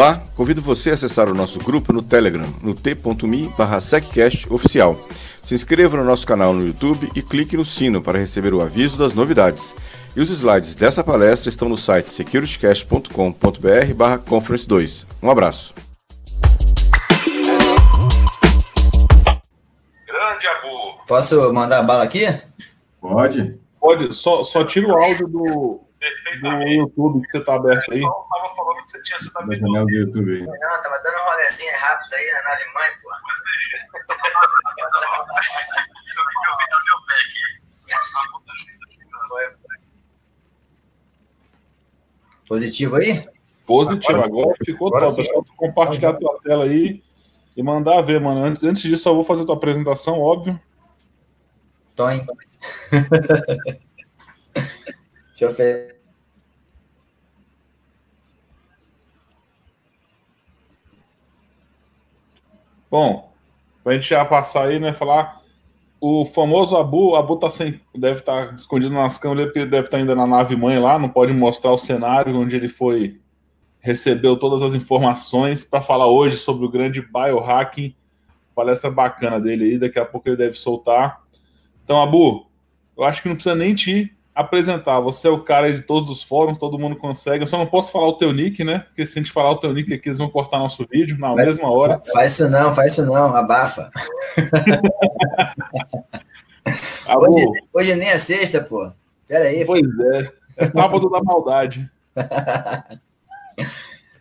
Olá, convido você a acessar o nosso grupo no Telegram, no t.me oficial. Se inscreva no nosso canal no YouTube e clique no sino para receber o aviso das novidades. E os slides dessa palestra estão no site securitycast.com.br conference 2. Um abraço. Grande Abu. Posso mandar a bala aqui? Pode. Pode, só, só tira o áudio do, do YouTube que você tá aberto aí. Eu tava falando que você tinha sido Da janela do YouTube aí. Não, tava dando um rolezinho rápido aí na nave mãe, pô. Positivo aí? Positivo, agora ficou agora top. É só tu compartilhar a tua tela aí e mandar ver, mano. Antes, antes disso, eu vou fazer tua apresentação, óbvio. Tom. Deixa eu. Bom, pra gente já passar aí, né, falar o famoso Abu, o Abu tá sem, deve estar escondido nas câmeras, porque ele deve estar ainda na nave mãe lá, não pode mostrar o cenário onde ele foi, recebeu todas as informações para falar hoje sobre o grande biohacking, palestra bacana dele aí, daqui a pouco ele deve soltar. Então, Abu, eu acho que não precisa nem te apresentar, você é o cara de todos os fóruns, todo mundo consegue, eu só não posso falar o teu nick, né, porque se a gente falar o teu nick aqui, eles vão cortar nosso vídeo na Vai- mesma hora. Faz isso não, faz isso não, abafa. Hoje, hoje nem é sexta, pô. Pera aí. Pois é. É sábado da maldade.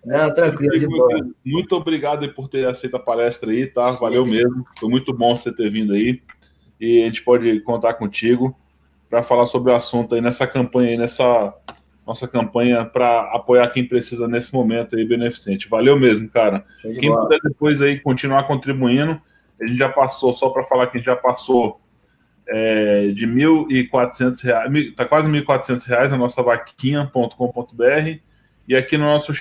Não, tranquilo, de boa. Muito, obrigado por ter aceito a palestra aí, tá? Valeu mesmo. Foi muito bom você ter vindo aí. E a gente pode contar contigo para falar sobre o assunto aí nessa campanha aí, nessa nossa campanha para apoiar quem precisa nesse momento aí, beneficente. Valeu mesmo, cara. Quem bola. puder depois aí continuar contribuindo, a gente já passou, só para falar que a gente já passou é, de 1.400 reais, mil- tá quase 1.400 reais na nossa vaquinha.com.br e aqui no nosso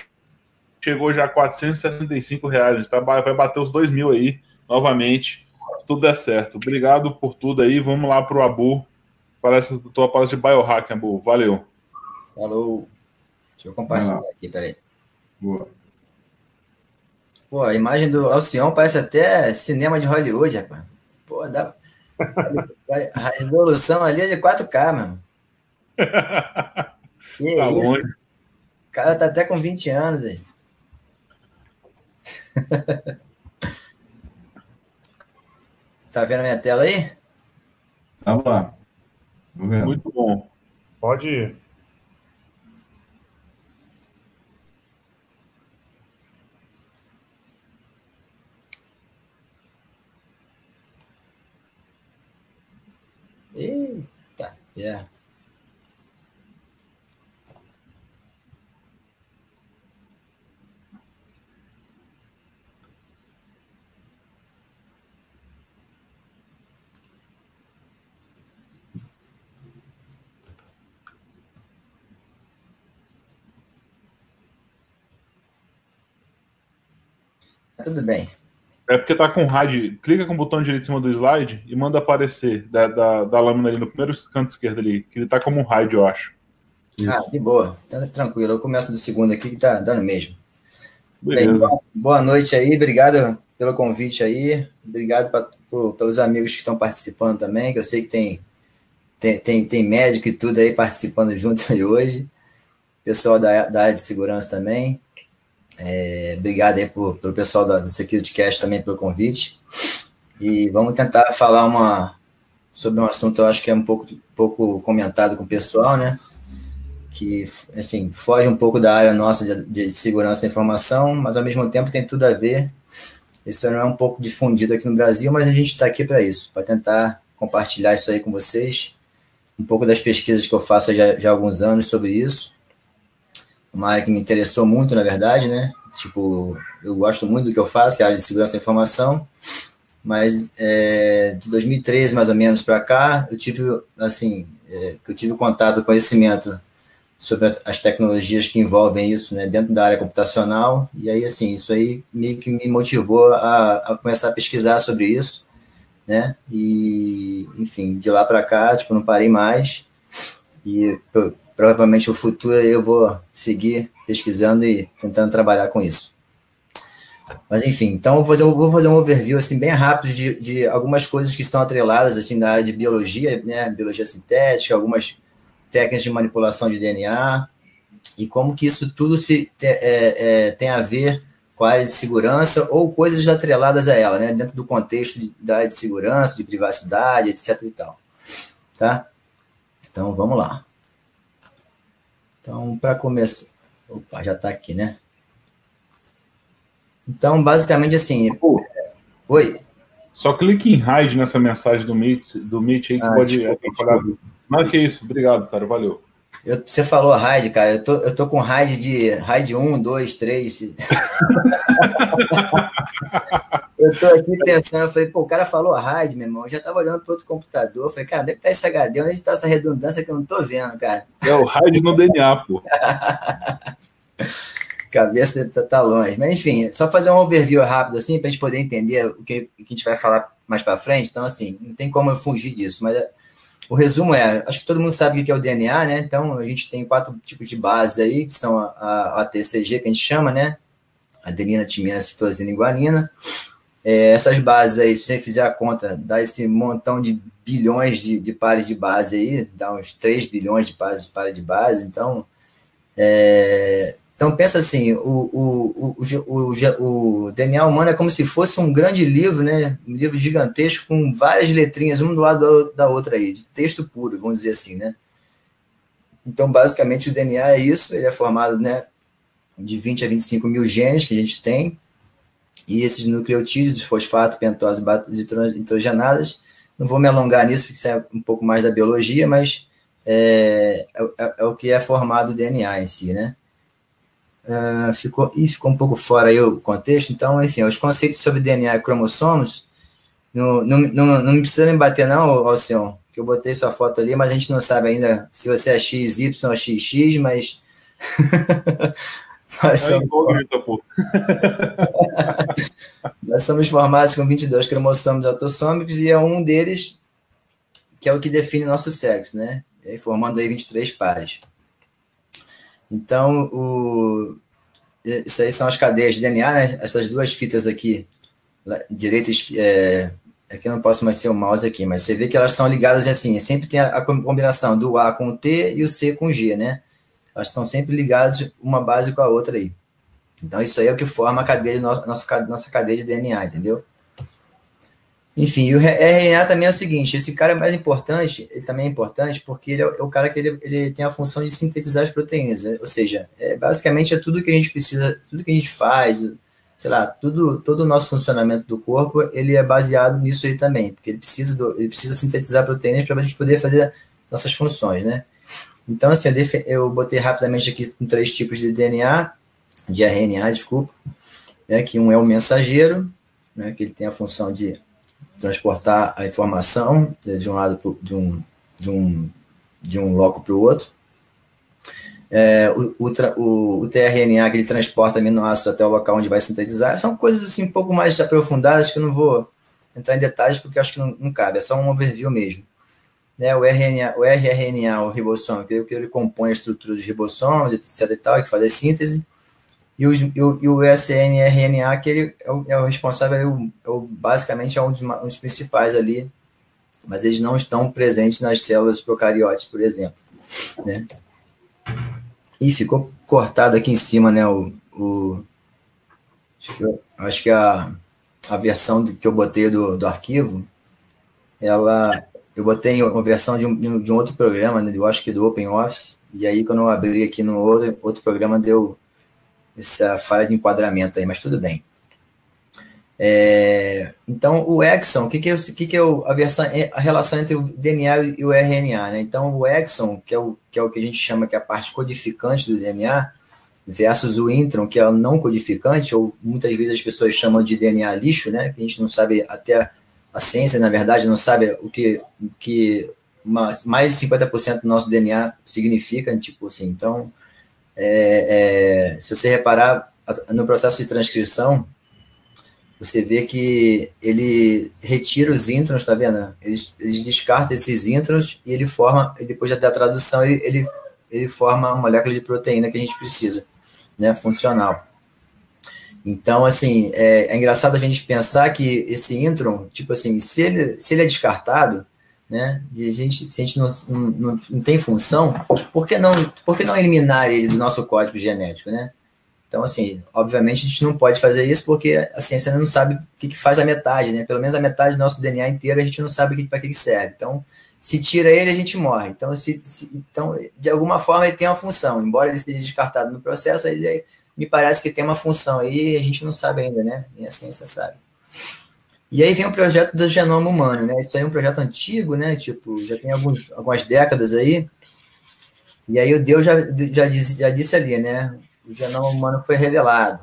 chegou já a 465 reais, a gente tá, vai bater os 2 mil aí novamente, se tudo der certo. Obrigado por tudo aí, vamos lá pro Abu, para essa tua palestra de biohacking, Abu. Valeu. Falou. Deixa eu compartilhar Ah. aqui, peraí. Boa. Pô, a imagem do Alcion parece até cinema de Hollywood, rapaz. Pô, dá. A resolução ali é de 4K, mano. Que Tá isso? longe. O cara tá até com 20 anos aí. tá vendo a minha tela aí? Tá lá. Muito bom. Pode ir. Eita, ferro. Tudo bem. É porque tá com rádio. Clica com o botão direito em cima do slide e manda aparecer da, da, da lâmina ali no primeiro canto esquerdo ali, que ele tá como um rádio, eu acho. Ah, de boa. Tá tranquilo. Eu começo do segundo aqui que tá dando mesmo. Bem, boa- boa noite aí, obrigado pelo convite aí, obrigado pra- por- pelos amigos que estão participando também, que eu sei que tem, tem, tem, tem médico e tudo aí participando junto aí hoje, pessoal da, da área de segurança também, É, obrigado aí por, pelo pessoal da, do Security Cast também pelo convite, e vamos tentar falar uma, sobre um assunto eu acho que é um pouco, pouco comentado com o pessoal, né, que assim foge um pouco da área nossa de, de segurança da informação, mas ao mesmo tempo tem tudo a ver. Isso não é um pouco difundido aqui no Brasil, mas a gente está aqui para isso, para tentar compartilhar isso aí com vocês, um pouco das pesquisas que eu faço já, já há alguns anos sobre isso. Uma área que me interessou muito, na verdade, né? Tipo, eu gosto muito do que eu faço, que é a área de segurança da informação, mas é, de 2013 mais ou menos para cá, eu tive assim, é, eu tive contato, conhecimento sobre as tecnologias que envolvem isso, né, dentro da área computacional, e aí, assim, isso aí meio que me motivou a, a começar a pesquisar sobre isso, né, e, enfim, de lá para cá, tipo, não parei mais, e provavelmente no futuro eu vou seguir pesquisando e tentando trabalhar com isso. Mas enfim, então vou fazer, vou fazer um overview assim bem rápido de, de algumas coisas que estão atreladas assim na área de biologia, né, biologia sintética, algumas técnicas de manipulação de DNA e como que isso tudo se é, é, tem a ver com a área de segurança ou coisas atreladas a ela, né, dentro do contexto de, da área de segurança, de privacidade, etc e tal, tá? Então vamos lá. Então para começar, opa, já está aqui, né? Então, basicamente assim. Pô, oi. Só clique em hide nessa mensagem do Meet, do Meet aí que ah, pode atrapalhar. Mas que isso, obrigado, cara, valeu. Eu, você falou raid, cara. Eu tô, eu tô com raid de raid 1, 2, 3. eu tô aqui pensando, eu falei, pô, o cara falou raid, meu irmão. Eu já tava olhando pro outro computador. Eu falei, cara, onde é que tá esse HD? Onde tá essa redundância que eu não tô vendo, cara? É o raid no DNA, pô. cabeça tá, tá, longe. Mas, enfim, só fazer um overview rápido, assim, para a gente poder entender o que, o que a gente vai falar mais para frente. Então, assim, não tem como eu fugir disso. Mas o resumo é: acho que todo mundo sabe o que é o DNA, né? Então, a gente tem quatro tipos de bases aí, que são a, a, a TCG, que a gente chama, né? Adenina, timina, citosina e guanina. É, essas bases aí, se você fizer a conta, dá esse montão de bilhões de, de pares de base aí, dá uns 3 bilhões de pares de pares de base. Então, é, então, pensa assim, o, o, o, o, o DNA humano é como se fosse um grande livro, né? Um livro gigantesco com várias letrinhas, um do lado da outra aí, de texto puro, vamos dizer assim, né? Então, basicamente, o DNA é isso, ele é formado, né, de 20 a 25 mil genes que a gente tem, e esses nucleotídeos, fosfato, pentose, nitrogenadas, não vou me alongar nisso, porque isso é um pouco mais da biologia, mas é, é, é o que é formado o DNA em si, né? Uh, ficou, e ficou um pouco fora aí o contexto, então, enfim, os conceitos sobre DNA e cromossomos, não, não, não, não precisa me bater não, Alcion, que eu botei sua foto ali, mas a gente não sabe ainda se você é XY ou XX, mas... nós, somos... nós somos formados com 22 cromossomos autossômicos e é um deles que é o que define nosso sexo, né? Formando aí 23 pares. Então, o, isso aí são as cadeias de DNA, né? Essas duas fitas aqui, direita e é, aqui eu não posso mais ser o mouse aqui, mas você vê que elas são ligadas assim, sempre tem a, a combinação do A com o T e o C com o G, né? Elas estão sempre ligadas uma base com a outra aí. Então, isso aí é o que forma a cadeia, nossa, nossa cadeia de DNA, entendeu? Enfim, o RNA também é o seguinte, esse cara é mais importante, ele também é importante porque ele é o cara que ele, ele tem a função de sintetizar as proteínas, né? ou seja, é, basicamente é tudo que a gente precisa, tudo que a gente faz, sei lá, tudo, todo o nosso funcionamento do corpo, ele é baseado nisso aí também, porque ele precisa, do, ele precisa sintetizar proteínas para a gente poder fazer nossas funções, né? Então, assim, eu, eu botei rapidamente aqui três tipos de DNA, de RNA, desculpa, é que um é o mensageiro, né, que ele tem a função de transportar a informação de um lado pro, de um de um de um loco para o outro. É, o, o, o, tRNA que ele transporta aminoácidos até o local onde vai sintetizar. São coisas assim um pouco mais aprofundadas que eu não vou entrar em detalhes porque acho que não, não cabe, é só um overview mesmo. Né, o, RNA, o rRNA, o ribossomo, que ele compõe a estrutura dos ribossomos, etc e tal, que faz a síntese e, e, o, e o SNRNA, que ele é o, é o responsável, é o, é o, basicamente é um dos, um dos, principais ali, mas eles não estão presentes nas células procarióticas, por exemplo. Né? E ficou cortado aqui em cima, né? O, o acho que, eu, acho que a, a versão que eu botei do, do arquivo, ela eu botei uma versão de um, de um outro programa, né, eu acho que do OpenOffice, e aí quando eu abri aqui no outro, outro programa deu essa falha de enquadramento aí, mas tudo bem. É, então, o exon, o que, que, é, que, que é a, versão, é a relação entre o DNA e o RNA? Né? Então, o exon, que é o, que é o que a gente chama que é a parte codificante do DNA, versus o intron, que é o não codificante, ou muitas vezes as pessoas chamam de DNA lixo, né? que a gente não sabe, até a ciência, na verdade, não sabe o que, que uma, mais de 50% do nosso DNA significa, tipo assim, então é, é, se você reparar no processo de transcrição, você vê que ele retira os introns, tá vendo? Eles, eles descartam esses introns e ele forma, e depois da tradução, ele, ele, ele forma a molécula de proteína que a gente precisa, né? Funcional. Então, assim, é, é, engraçado a gente pensar que esse intron, tipo assim, se ele, se ele é descartado, né, e a gente, se a gente não, não, não tem função, por que, não, por que não eliminar ele do nosso código genético, né? Então, assim, obviamente a gente não pode fazer isso porque a ciência não sabe o que, que faz a metade, né? Pelo menos a metade do nosso DNA inteiro a gente não sabe para que, que serve. Então, se tira ele, a gente morre. Então, se, se, então, de alguma forma, ele tem uma função. Embora ele esteja descartado no processo, ele me parece que tem uma função aí, a gente não sabe ainda, né? Nem a ciência sabe. E aí vem o projeto do genoma humano, né? Isso aí é um projeto antigo, né? Tipo, já tem alguns, algumas décadas aí. E aí o Deus já, já, disse, já disse ali, né? o genoma humano foi revelado.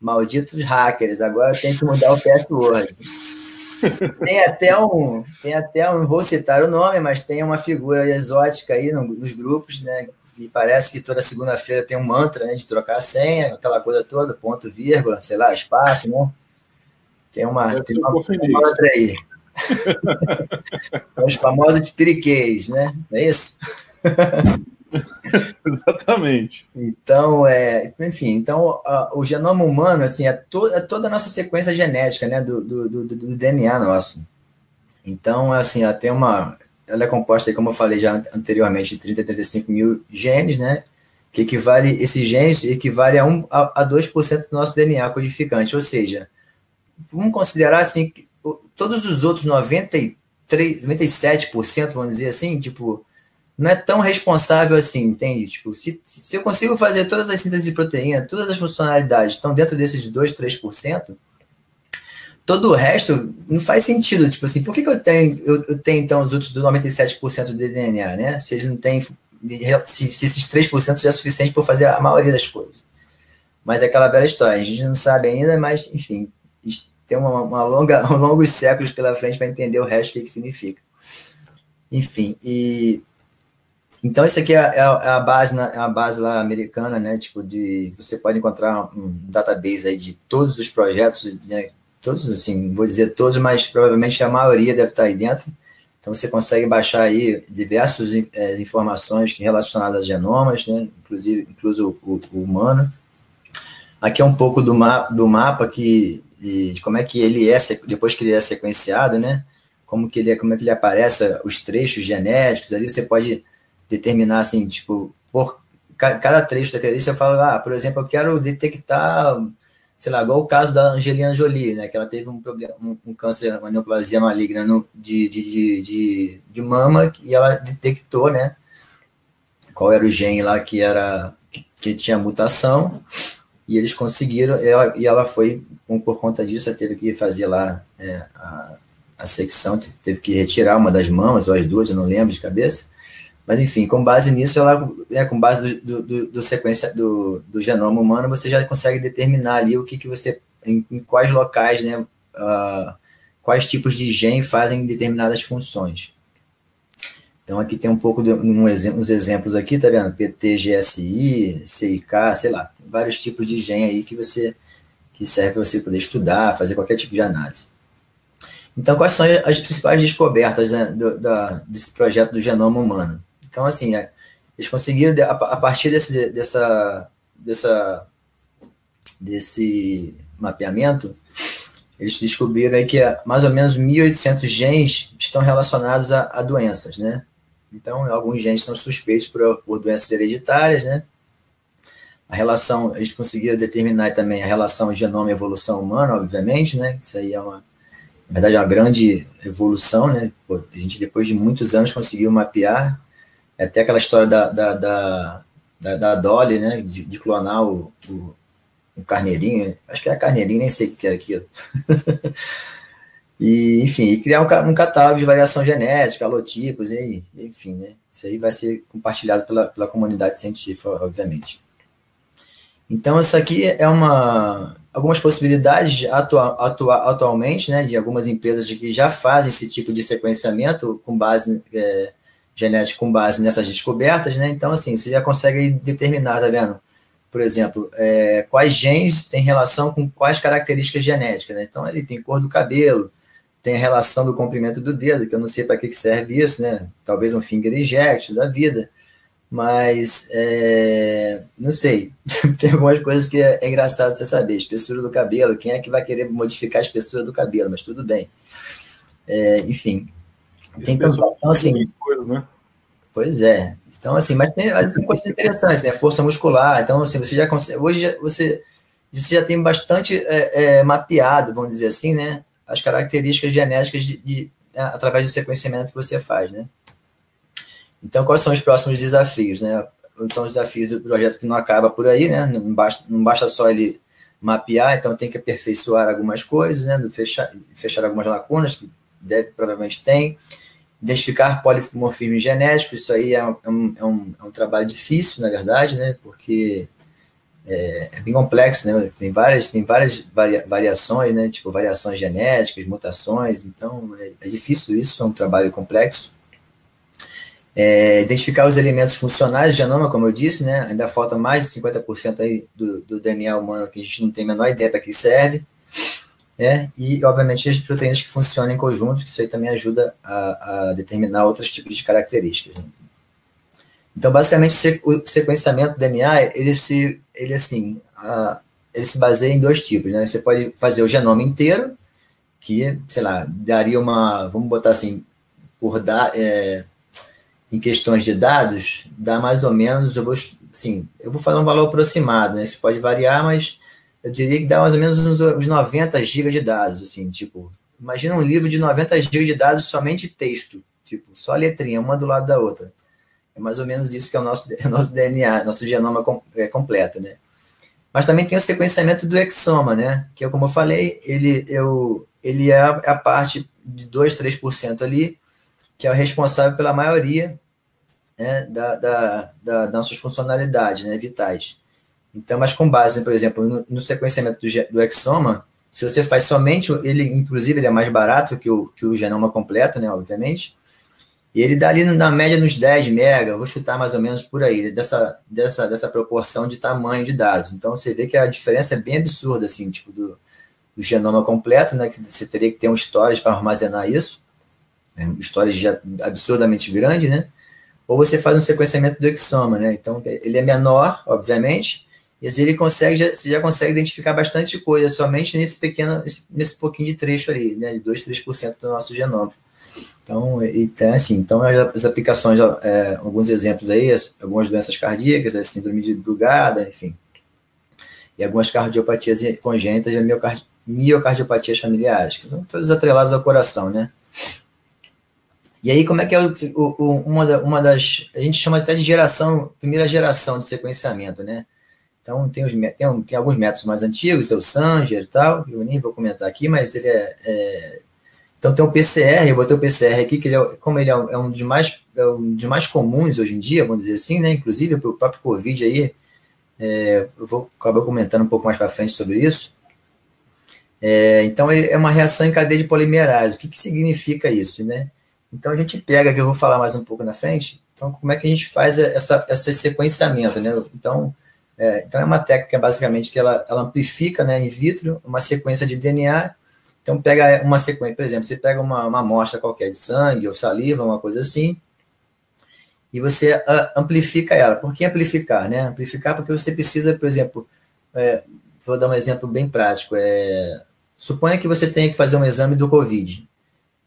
Malditos hackers, agora tem que mudar o password. tem até um, tem até um, vou citar o nome, mas tem uma figura exótica aí no, nos grupos, né? Me parece que toda segunda-feira tem um mantra né, de trocar a senha, aquela coisa toda, ponto, vírgula, sei lá, espaço, né? Tem uma, tem uma, outra aí. São os famosos periquês, né? É isso? Exatamente. Então, é, enfim, então a, o genoma humano assim, é, to, é, toda a nossa sequência genética né, do, do, do, do DNA nosso. Então, assim, ela tem uma. Ela é composta, como eu falei já anteriormente, de 30 a 35 mil genes, né? Que equivale, esses genes equivale a, 1, a, a 2% do nosso DNA codificante. Ou seja, vamos considerar assim que todos os outros 93, 97%, vamos dizer assim, tipo, não é tão responsável assim, entende? Tipo, se, se eu consigo fazer todas as sínteses de proteína, todas as funcionalidades estão dentro desses 2, 3%, todo o resto não faz sentido. Tipo assim, por que, que eu, tenho, eu, eu tenho então os outros 97% do DNA, né? Se eles não têm. Se, se esses 3% já é suficiente para fazer a maioria das coisas. Mas é aquela velha história, a gente não sabe ainda, mas, enfim, tem uma, uma longa, longos séculos pela frente para entender o resto, o que, que significa. Enfim, e então, isso aqui é, é, é a base, é a base lá americana, né? Tipo, de você pode encontrar um database aí de todos os projetos, né? Todos, assim, vou dizer todos, mas provavelmente a maioria deve estar aí dentro. Então, você consegue baixar aí diversas é, informações relacionadas a genomas, né? Inclusive, incluso o, o, humano. Aqui é um pouco do, ma do mapa que, de, de como é que ele é, depois que ele é sequenciado, né? Como que ele é, como é que ele aparece, os trechos genéticos ali, você pode determinar assim, tipo, por cada trecho daquele ali, você fala, ah, por exemplo, eu quero detectar, sei lá, igual o caso da Angelina Jolie, né, que ela teve um problema, um, um câncer, uma neoplasia maligna no, de, de, de, de, de mama, e ela detectou, né, qual era o gene lá que era, que tinha mutação, e eles conseguiram, ela, e ela foi, por conta disso, ela teve que fazer lá é, a, a secção, teve que retirar uma das mamas, ou as duas, eu não lembro de cabeça, mas, enfim, com base nisso, ela, é, com base do, do, do sequência do, do, genoma humano, você já consegue determinar ali o que, que você, em, em quais locais, né, uh, quais tipos de gene fazem determinadas funções. Então, aqui tem um pouco de um uns exemplos aqui, tá vendo? PT, GSI, CIK, sei lá, vários tipos de gene aí que você que serve para você poder estudar, fazer qualquer tipo de análise. Então, quais são as principais descobertas né, do, da, desse projeto do genoma humano? Então, assim, é, eles conseguiram, a partir desse, dessa, dessa, desse mapeamento, eles descobriram aí que é mais ou menos 1.800 genes estão relacionados a, a, doenças, né? Então, alguns genes são suspeitos por, por doenças hereditárias, né? A relação, eles conseguiram determinar também a relação genoma-evolução humana, obviamente, né? Isso aí é uma, na verdade, é uma grande evolução, né? Pô, a gente, depois de muitos anos, conseguiu mapear é até aquela história da, da, da, da, da Dolly, né? De, de clonar o, o, o, carneirinho. Acho que era carneirinho, nem sei o que era aquilo. e, enfim, e criar um, um, catálogo de variação genética, alotipos, e, enfim, né? Isso aí vai ser compartilhado pela, pela comunidade científica, obviamente. Então, isso aqui é uma algumas possibilidades atua, atua, atualmente, né, de algumas empresas que já fazem esse tipo de sequenciamento com base é, genética com base nessas descobertas, né? Então, assim, você já consegue determinar, tá vendo? Por exemplo, é, quais genes têm relação com quais características genéticas, né? Então, ele tem cor do cabelo, tem a relação do comprimento do dedo, que eu não sei para que serve isso, né? Talvez um finger inject da vida. Mas, é, não sei, tem algumas coisas que é, é, engraçado você saber. Espessura do cabelo, quem é que vai querer modificar a espessura do cabelo? Mas tudo bem. É, enfim. Tem, então, assim, coisas, né? Pois é. Então, assim, mas tem, mas tem coisas interessantes, né? Força muscular. Então, assim, você já consegue. Hoje já, você, você já tem bastante é, é, mapeado, vamos dizer assim, né? As características genéticas de, de, é, através do sequenciamento que você faz, né? Então, quais são os próximos desafios, né? Então, os desafios do projeto que não acaba por aí, né? Não basta, não basta só ele mapear, então tem que aperfeiçoar algumas coisas, né? Fechar, fechar algumas lacunas, que deve, provavelmente tem identificar polimorfismo genético, isso aí é um, é um, é um trabalho difícil, na verdade, né, porque é, é, bem complexo, né, tem várias, tem várias varia, variações, né, tipo variações genéticas, mutações, então é, é difícil isso, é um trabalho complexo. É, identificar os elementos funcionais do genoma, como eu disse, né, ainda falta mais de 50% aí do, do DNA humano que a gente não tem a menor ideia para que serve, né? E, obviamente, as proteínas que funcionam em conjunto, que isso aí também ajuda a, a determinar outros tipos de características. Né? Então, basicamente, o sequenciamento do DNA, ele se, ele assim, a, ele se baseia em dois tipos, né? Você pode fazer o genoma inteiro, que, sei lá, daria uma, vamos botar assim, por dar, é, em questões de dados, dá mais ou menos, eu vou, assim, eu vou falar um valor aproximado, né? Isso pode variar, mas eu diria que dá mais ou menos uns, uns 90 GB de dados, assim, tipo, imagina um livro de 90 GB de dados somente texto, tipo, só letrinha, uma do lado da outra. É mais ou menos isso que é o nosso, é nosso DNA, nosso genoma com, é, completo, né? Mas também tem o sequenciamento do exoma, né? Que é como eu falei, ele, eu, ele é a, é parte de 2, 3% ali, que é o responsável pela maioria né, da, da, da, das nossas funcionalidades né, vitais. Então, mas com base, por exemplo, no, no sequenciamento do, do, exoma, se você faz somente ele, inclusive ele é mais barato que o, que o genoma completo, né, obviamente, e ele dá ali na média nos 10 mega, vou chutar mais ou menos por aí, dessa, dessa, dessa proporção de tamanho de dados. Então, você vê que a diferença é bem absurda, assim, tipo, do, do genoma completo, né, que você teria que ter um storage para armazenar isso, é um storage absurdamente grande, né, ou você faz um sequenciamento do exoma, né, então ele é menor, obviamente, e ele consegue, já, você já consegue identificar bastante coisa somente nesse pequeno, nesse pouquinho de trecho ali, né, de 2, 3% do nosso genoma. Então, então assim, então as aplicações, é, alguns exemplos aí, algumas doenças cardíacas, a síndrome de Brugada, enfim, e algumas cardiopatias congênitas e miocardiopatias familiares, que são todas atreladas ao coração, né? E aí, como é que é o, o, uma, da, uma das. A gente chama até de geração, primeira geração de sequenciamento, né? Então, tem, os, tem, tem alguns métodos mais antigos, é o Sanger e tal, eu nem vou comentar aqui, mas ele é, é então tem o PCR, eu botei o PCR aqui, que ele é, como ele é um, é um, dos mais, é um dos mais comuns hoje em dia, vamos dizer assim, né? Inclusive para o próprio Covid aí, é, eu vou acabar comentando um pouco mais para frente sobre isso. É, então é uma reação em cadeia de polimerase. O que, que significa isso, né? Então a gente pega, que eu vou falar mais um pouco na frente, então como é que a gente faz essa, esse sequenciamento, né? Então é, então, é uma técnica, basicamente, que ela, ela amplifica né, in vitro uma sequência de DNA. Então, pega uma sequência, por exemplo, você pega uma, uma amostra qualquer de sangue ou saliva, uma coisa assim, e você uh, amplifica ela. Por que amplificar? Né? Amplificar porque você precisa, por exemplo, é, vou dar um exemplo bem prático. É, suponha que você tenha que fazer um exame do COVID.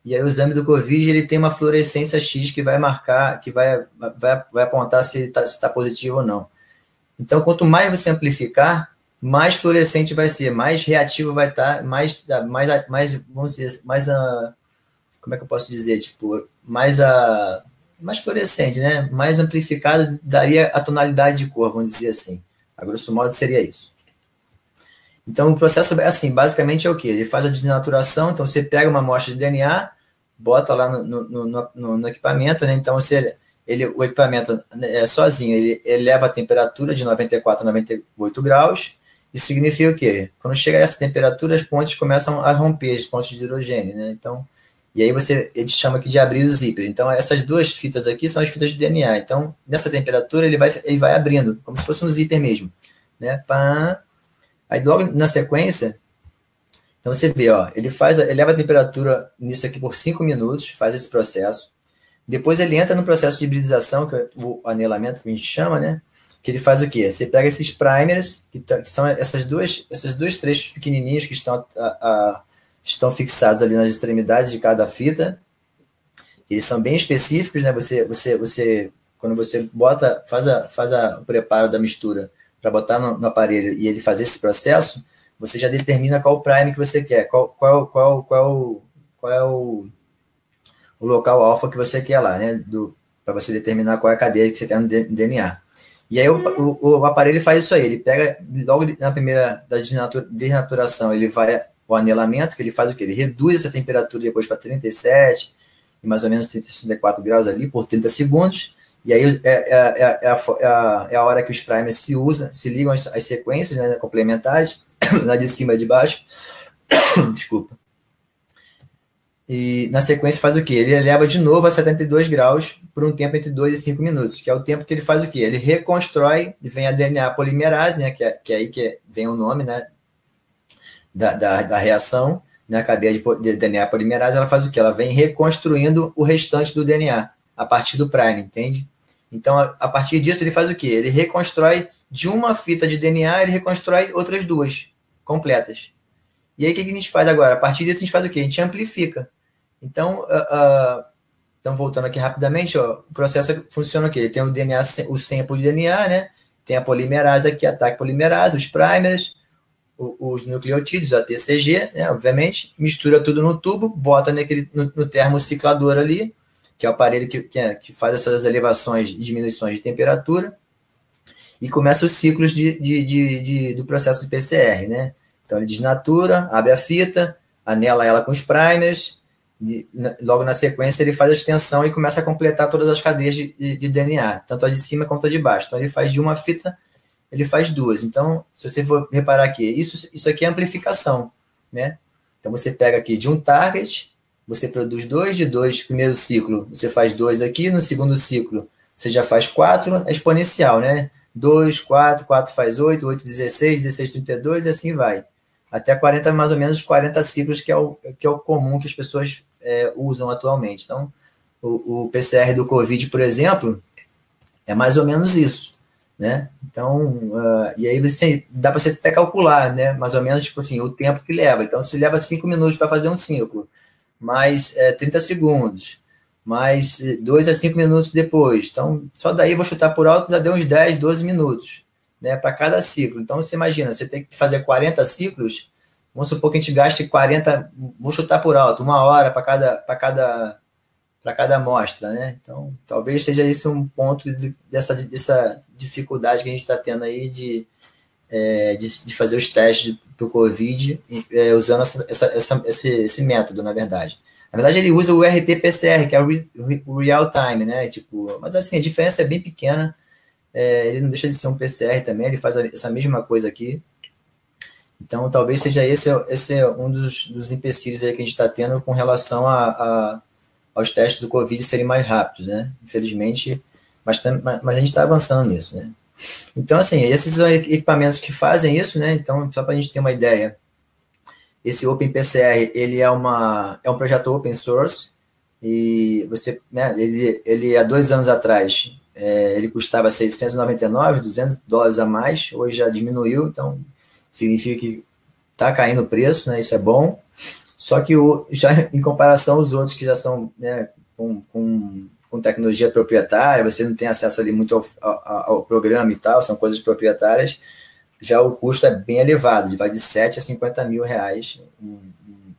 E aí o exame do COVID ele tem uma fluorescência X que vai marcar, que vai, vai, vai apontar se está tá positivo ou não. Então, quanto mais você amplificar, mais fluorescente vai ser, mais reativo vai estar, tá, mais, mais, mais, vamos dizer, mais a, como é que eu posso dizer, tipo, mais a, mais fluorescente, né? Mais amplificado daria a tonalidade de cor, vamos dizer assim. A grosso modo seria isso. Então, o processo é assim, basicamente é o que? Ele faz a desnaturação, então você pega uma amostra de DNA, bota lá no, no, no, no equipamento, né? Então, você ele, o equipamento é sozinho, ele eleva a temperatura de 94 a 98 graus. Isso significa o quê? Quando chega a essa temperatura, as pontes começam a romper, as pontes de hidrogênio, né? Então, e aí você, ele chama aqui de abrir o zíper. Então, essas duas fitas aqui são as fitas de DNA. Então, nessa temperatura, ele vai, ele vai abrindo, como se fosse um zíper mesmo, né? Pá. Aí, logo na sequência, então você vê, ó, ele faz, eleva a temperatura nisso aqui por 5 minutos, faz esse processo. Depois ele entra no processo de hibridização, que é o anelamento que a gente chama, né? Que ele faz o quê? Você pega esses primers, que, tá, que são essas duas, esses dois trechos pequenininhos que estão, a, a, estão fixados ali nas extremidades de cada fita. Eles são bem específicos, né? Você, você, você quando você bota, faz, a, faz a, o preparo da mistura para botar no, no, aparelho e ele fazer esse processo, você já determina qual prime que você quer, qual, qual, qual, qual, qual é o, o local alfa que você quer lá, né? Para você determinar qual é a cadeia que você quer no DNA. E aí o, o, o, aparelho faz isso aí, ele pega logo na primeira da desnaturação, ele vai o anelamento, que ele faz o que? Ele reduz essa temperatura depois para 37 e mais ou menos 34 graus ali por 30 segundos. E aí é, é, é, é a, é a, hora que os primers se usam, se ligam as, as sequências né, complementares, na de cima e de baixo. Desculpa. E na sequência faz o quê? Ele eleva de novo a 72 graus por um tempo entre 2 e 5 minutos, que é o tempo que ele faz o quê? Ele reconstrói, vem a DNA polimerase, né, que, é, que é aí que vem o nome né, da, da, da reação, na né, cadeia de, de DNA polimerase, ela faz o quê? Ela vem reconstruindo o restante do DNA a partir do prime, entende? Então, a, a partir disso, ele faz o quê? Ele reconstrói de uma fita de DNA, ele reconstrói outras duas completas. E aí, o que a gente faz agora? A partir disso, a gente faz o quê? A gente amplifica. Então, uh, uh, então voltando aqui rapidamente, ó, o processo funciona aqui. Ele tem o DNA, o sample de DNA, né? Tem a polimerase aqui, ataque polimerase, os primers, os nucleotídeos, a TCG, né, obviamente, mistura tudo no tubo, bota naquele, no, no termociclador ali, que é o aparelho que, que, é, que, faz essas elevações e diminuições de temperatura, e começa os ciclos de, de, de, de, do processo de PCR, né? Então ele desnatura, abre a fita, anela ela com os primers, logo na sequência ele faz a extensão e começa a completar todas as cadeias de, de, de, DNA, tanto a de cima quanto a de baixo. Então ele faz de uma fita, ele faz duas. Então, se você for reparar aqui, isso, isso aqui é amplificação, né? Então você pega aqui de um target, você produz dois de dois, primeiro ciclo, você faz dois aqui, no segundo ciclo você já faz quatro, é exponencial, né? 2, 4, 4 faz 8, 8, 16, 16, 32 e assim vai. Até 40, mais ou menos 40 ciclos, que é o, que é o comum que as pessoas é, usam atualmente. Então, o, o, PCR do Covid, por exemplo, é mais ou menos isso, né? Então, uh, e aí você dá para você até calcular, né? Mais ou menos, tipo assim, o tempo que leva. Então, se leva 5 minutos para fazer um ciclo, mais é, 30 segundos, mais 2 a 5 minutos depois. Então, só daí vou chutar por alto, já deu uns 10, 12 minutos, né? Para cada ciclo. Então, você imagina, você tem que fazer 40 ciclos, Vamos supor que a gente gaste 40, vou chutar por alto, uma hora para cada, para cada, para cada amostra, né? Então, talvez seja isso um ponto de, dessa, dessa dificuldade que a gente está tendo aí de, é, de, de, fazer os testes para o Covid é, usando essa, essa, essa, esse, esse método, na verdade. Na verdade, ele usa o RT-PCR, que é o Real Time, né? Tipo, mas assim, a diferença é bem pequena. É, ele não deixa de ser um PCR também, ele faz essa mesma coisa aqui. Então, talvez seja esse, esse é um dos, dos empecilhos que a gente está tendo com relação a, a, aos testes do Covid serem mais rápidos, né? Infelizmente, mas, mas a gente está avançando nisso, né? Então, assim, esses são equipamentos que fazem isso, né? Então, só para a gente ter uma ideia, esse OpenPCR, ele é, uma, é um projeto open source e você, né, ele, ele há dois anos atrás, é, ele custava 699, 200 dólares a mais, hoje já diminuiu, então significa que está caindo o preço, né? Isso é bom. Só que o, já em comparação aos outros que já são né, com, com, com tecnologia proprietária, você não tem acesso ali muito ao, ao, ao, programa e tal, são coisas proprietárias, já o custo é bem elevado, vai de 7 a 50 mil reais um,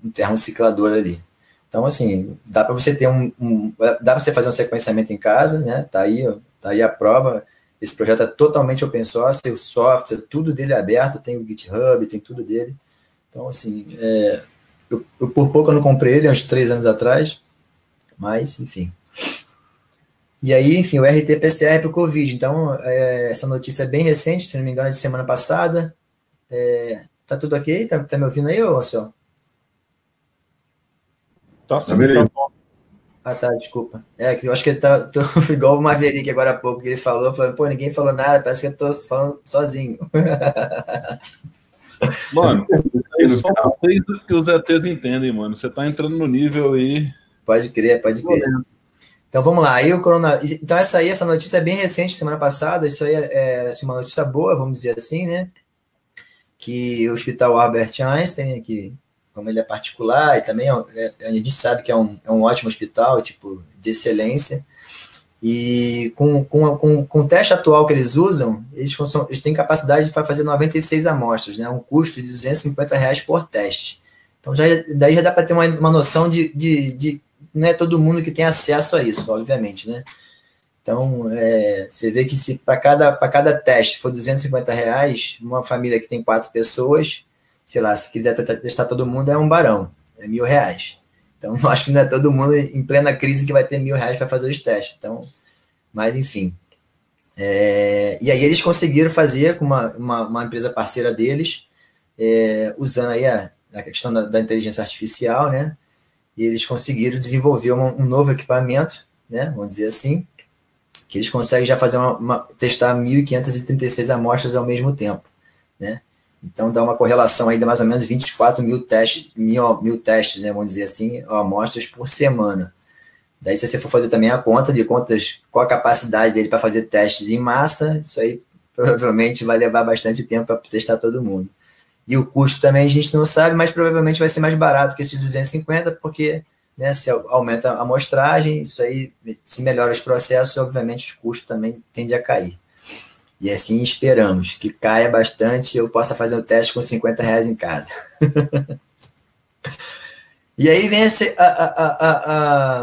um termociclador ali. Então, assim, dá para você ter um, um dá para você fazer um sequenciamento em casa, né? Tá aí, tá aí a prova. Esse projeto é totalmente open source, o software, tudo dele é aberto, tem o GitHub, tem tudo dele. Então, assim, é, eu, eu, por pouco eu não comprei ele, uns três anos atrás, mas, enfim. E aí, enfim, o RT-PCR para o Covid. Então, é, essa notícia é bem recente, se não me engano, é de semana passada. É, tá tudo ok? Tá, tá me ouvindo aí, ô Marcelo? Tá, sim, tá bom. Ah, tá, desculpa. É, que eu acho que ele tá tô, igual o Maverick agora há pouco, que ele falou, falando, pô, ninguém falou nada, parece que eu tô falando sozinho. Mano, isso aí só vocês que os ETs entendem, mano. Você tá entrando no nível aí. Pode crer, pode crer. Então vamos lá. Aí o corona... Então essa aí, essa notícia é bem recente, semana passada. Isso aí é, é uma notícia boa, vamos dizer assim, né? Que o Hospital Albert Einstein, que como ele é particular, e também é, é, a gente sabe que é um, é um ótimo hospital, tipo, de excelência. E com, com, com, com o teste atual que eles usam, eles, eles têm capacidade para fazer 96 amostras, né? Um custo de 250 reais por teste. Então já, daí já dá para ter uma, uma noção de, de, de não é todo mundo que tem acesso a isso, obviamente, né? Então, é, você vê que se para cada, cada teste for 250 reais, uma família que tem quatro pessoas, sei lá, se quiser testar todo mundo, é um barão, é mil reais. Então, acho que não é todo mundo em plena crise que vai ter mil reais para fazer os testes. Então, mas enfim. É, e aí eles conseguiram fazer com uma, uma, uma empresa parceira deles, é, usando aí a, a questão da, da inteligência artificial, né? e eles conseguiram desenvolver um, novo equipamento, né, vamos dizer assim, que eles conseguem já fazer uma, uma testar 1.536 amostras ao mesmo tempo? Então dá uma correlação aí de mais ou menos 24 mil testes, mil, mil testes, né, vamos dizer assim, amostras por semana. Daí, se você for fazer também a conta de quantas, qual a capacidade dele para fazer testes em massa, isso aí provavelmente vai levar bastante tempo para testar todo mundo. E o custo também a gente não sabe, mas provavelmente vai ser mais barato que esses 250, porque né, se aumenta a amostragem, isso aí, se melhora os processos, obviamente os custos também tendem a cair. E assim esperamos que caia bastante e eu possa fazer o teste com 50 reais em casa. e aí vem esse, a, a,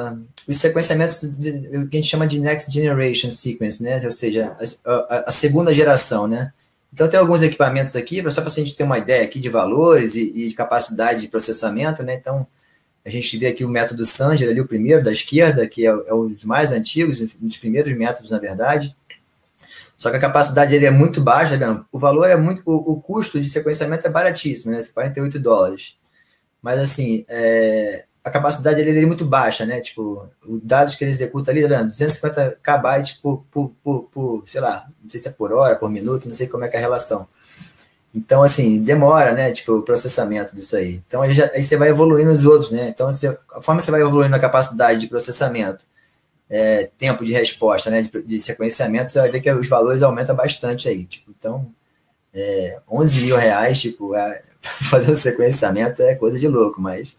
a, os sequenciamentos de, o que a gente chama de Next Generation Sequence, né? ou seja, a, segunda geração, né? Então, tem alguns equipamentos aqui, só para a gente ter uma ideia aqui de valores e, e, de capacidade de processamento, né? Então, a gente vê aqui o método Sanger, ali o primeiro da esquerda, que é, é um dos mais antigos, um dos primeiros métodos, na verdade. Só que a capacidade dele é muito baixa, né? o valor é muito, o, o, custo de sequenciamento é baratíssimo, né? 48 dólares. Mas, assim, é, a capacidade dele é muito baixa, né? Tipo, os dados que ele executa ali, tá vendo? 250 KB por, por, por, por, sei lá, não sei se é por hora, por minuto, não sei como é que é a relação. Então, assim, demora, né? Tipo, o processamento disso aí. Então, aí, já, aí você vai evoluindo os outros, né? Então, você, a forma que você vai evoluindo a capacidade de processamento, é, tempo de resposta, né? De, de, sequenciamento, você vai ver que os valores aumentam bastante aí. Tipo, então, é, 11 mil reais, tipo, é, fazer o sequenciamento é coisa de louco, mas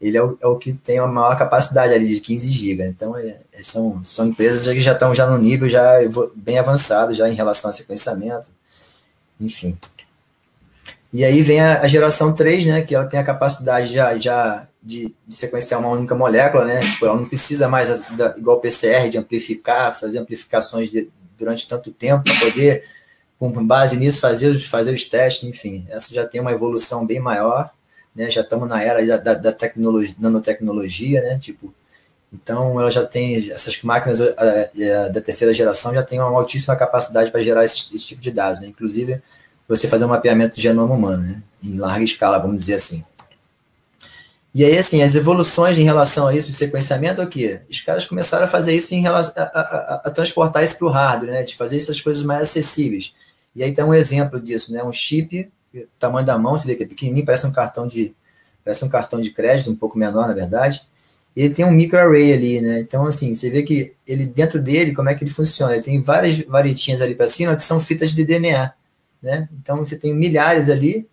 ele é o, é o, que tem a maior capacidade ali de 15 GB. Então, é, é, são, são empresas que já estão já no nível já bem avançado já em relação a sequenciamento, enfim. E aí vem a, a geração 3, né, que ela tem a capacidade já, já de, de, sequenciar uma única molécula, né, tipo, ela não precisa mais, da, igual PCR, de amplificar, fazer amplificações de, durante tanto tempo para poder, com base nisso, fazer, fazer os testes, enfim. Essa já tem uma evolução bem maior né? Já estamos na era da, da, da tecnologia, nanotecnologia, né? Tipo, então ela já tem essas máquinas a, a, da terceira geração já tem uma altíssima capacidade para gerar esse, esse, tipo de dados, né? inclusive você fazer um mapeamento do genoma humano, né? Em larga escala, vamos dizer assim. E aí, assim, as evoluções em relação a isso, de sequenciamento, é o quê? Os caras começaram a fazer isso em relação a, a, a transportar isso para o hardware, né? De fazer essas coisas mais acessíveis. E aí tem um exemplo disso, né? Um chip tamanho da mão, você vê que é pequenininho, parece um cartão de parece um cartão de crédito, um pouco menor, na verdade. Ele tem um microarray ali, né? Então, assim, você vê que ele dentro dele, como é que ele funciona? Ele tem várias varetinhas ali para cima que são fitas de DNA, né? Então, você tem milhares ali,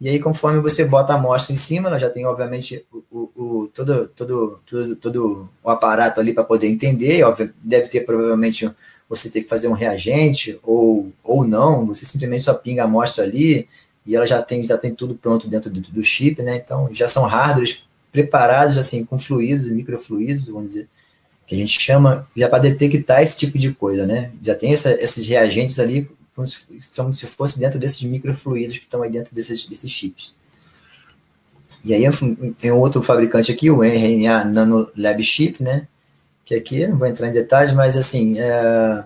e aí, conforme você bota a amostra em cima, ela já tem, obviamente, o, o, o todo, todo, todo, todo o aparato ali para poder entender, óbvio, deve ter provavelmente você ter que fazer um reagente, ou, ou não, você simplesmente só pinga a amostra ali, e ela já tem, já tem tudo pronto dentro do, do chip, né? Então já são hardwares preparados assim com fluidos e microfluidos, vamos dizer, que a gente chama já para detectar esse tipo de coisa, né? Já tem essa, esses reagentes ali como se, como se fosse dentro desses microfluidos que estão aí dentro desses, desses chips. E aí tem outro fabricante aqui, o RNA Nano Lab Chip, né? Que aqui, não vou entrar em detalhes, mas assim, é,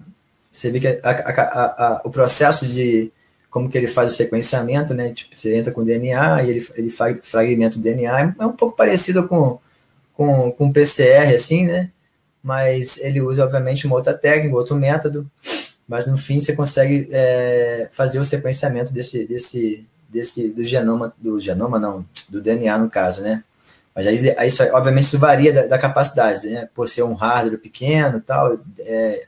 você vê que a, a, a, o processo de como que ele faz o sequenciamento, né? Tipo, você entra com DNA e ele, ele faz fragmento do DNA. É um pouco parecido com, com, com PCR, assim, né? Mas ele usa, obviamente, uma outra técnica, outro método. Mas no fim você consegue é, fazer o sequenciamento desse, desse, desse do genoma, do genoma não, do DNA no caso, né? Mas aí, aí isso, obviamente, isso varia da, da capacidade, né? Por ser um hardware pequeno e tal, é,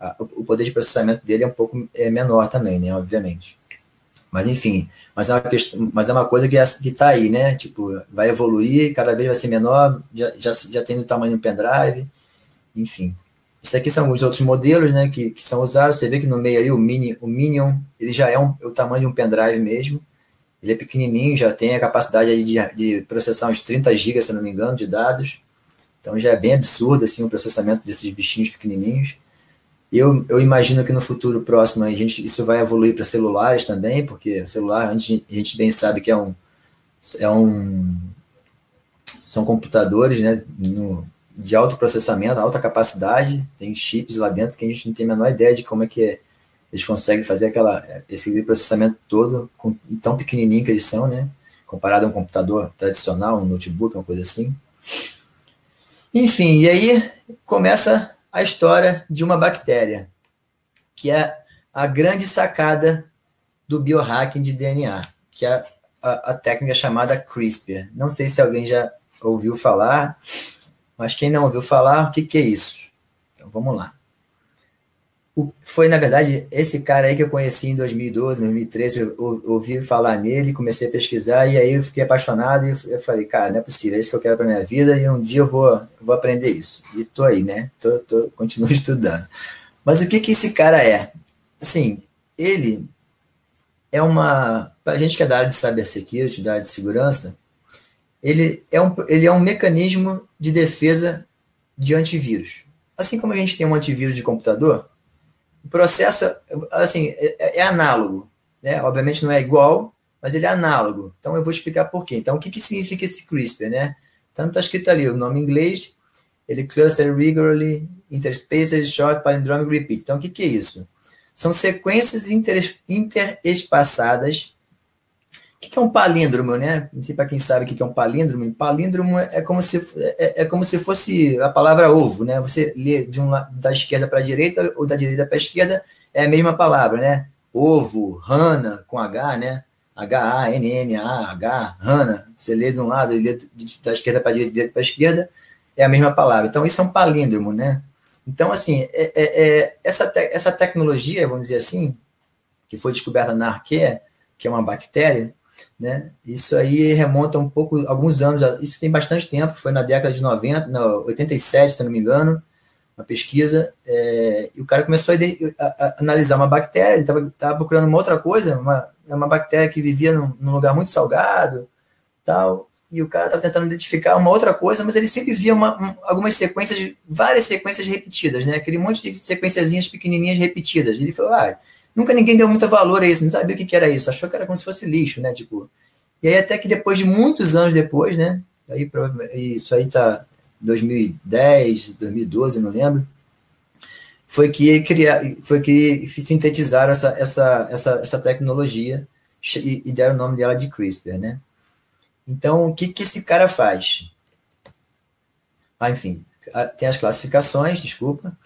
a, o poder de processamento dele é um pouco é menor também, né? Obviamente. Mas, enfim, mas é uma, questão, mas é uma coisa que está aí, né? Tipo, vai evoluir, cada vez vai ser menor, já, já, já tem o tamanho do pendrive, enfim. Isso aqui são os outros modelos, né, que, que são usados. Você vê que no meio ali o Mini, o Minion, ele já é um, o tamanho de um pendrive mesmo. Ele é pequenininho, já tem a capacidade de, de processar uns 30 GB, se não me engano, de dados. Então já é bem absurdo assim o processamento desses bichinhos pequenininhos. Eu, eu imagino que no futuro próximo a gente, isso vai evoluir para celulares também, porque o celular a gente, a gente bem sabe que é um, é um são computadores né, no, de alto processamento, alta capacidade, tem chips lá dentro que a gente não tem a menor ideia de como é que é, eles conseguem fazer aquela, esse processamento todo, com, tão pequenininho que eles são, né? Comparado a um computador tradicional, um notebook, uma coisa assim. Enfim, e aí começa a história de uma bactéria, que é a grande sacada do biohacking de DNA, que é a, a técnica chamada CRISPR. Não sei se alguém já ouviu falar, mas quem não ouviu falar, o que, que é isso? Então vamos lá. O, foi, na verdade, esse cara aí que eu conheci em 2012, 2013, eu, eu ouvi falar nele, comecei a pesquisar, e aí eu fiquei apaixonado, e eu, falei, cara, não é possível, é isso que eu quero para minha vida, e um dia eu vou, eu vou aprender isso. E tô aí, né? Tô, tô, continuo estudando. Mas o que que esse cara é? Assim, ele é uma... Para a gente que é da área de cybersecurity, da área de segurança, ele é um, ele é um mecanismo de defesa de antivírus. Assim como a gente tem um antivírus de computador, o processo assim, é, é análogo. Né? Obviamente não é igual, mas ele é análogo. Então eu vou explicar por quê. Então o que, que significa esse CRISPR? Né? Então está escrito ali o nome em inglês, ele cluster regularly interspaced short palindromic repeat. Então o que, que é isso? São sequências inter, interespaçadas o que é um palíndromo, né? Não sei para quem sabe o que é um palíndromo. Palíndromo é como se é, é como se fosse a palavra ovo, né? Você lê de um da esquerda para a direita ou da direita para a esquerda é a mesma palavra, né? Ovo, rana com H, né? H A N N A H, rana. Você lê de um lado e lê da esquerda para a direita, direita para a esquerda é a mesma palavra. Então isso é um palíndromo, né? Então assim, é, é, é essa te, essa tecnologia, vamos dizer assim, que foi descoberta na arqueia, que é uma bactéria, né? Isso aí remonta um pouco, alguns anos, isso tem bastante tempo, foi na década de 90, não, 87, se não me engano, uma pesquisa, é, e o cara começou a, a, a analisar uma bactéria, ele estava procurando uma outra coisa, uma, uma bactéria que vivia num, num lugar muito salgado, tal, e o cara estava tentando identificar uma outra coisa, mas ele sempre via uma, um, algumas sequências, várias sequências repetidas, né? Aquele monte de sequenciazinhas pequenininhas repetidas. Ele falou, ah, Nunca ninguém deu muito valor a isso, não sabia o que, era isso, achou que era como se fosse lixo, né? Tipo, e aí até que depois de muitos anos depois, né? Aí, isso aí tá 2010, 2012, não lembro. Foi que criar, foi que sintetizaram essa, essa, essa, essa tecnologia e, e deram o nome dela de CRISPR, né? Então, o que, que esse cara faz? Ah, enfim, tem as classificações, desculpa.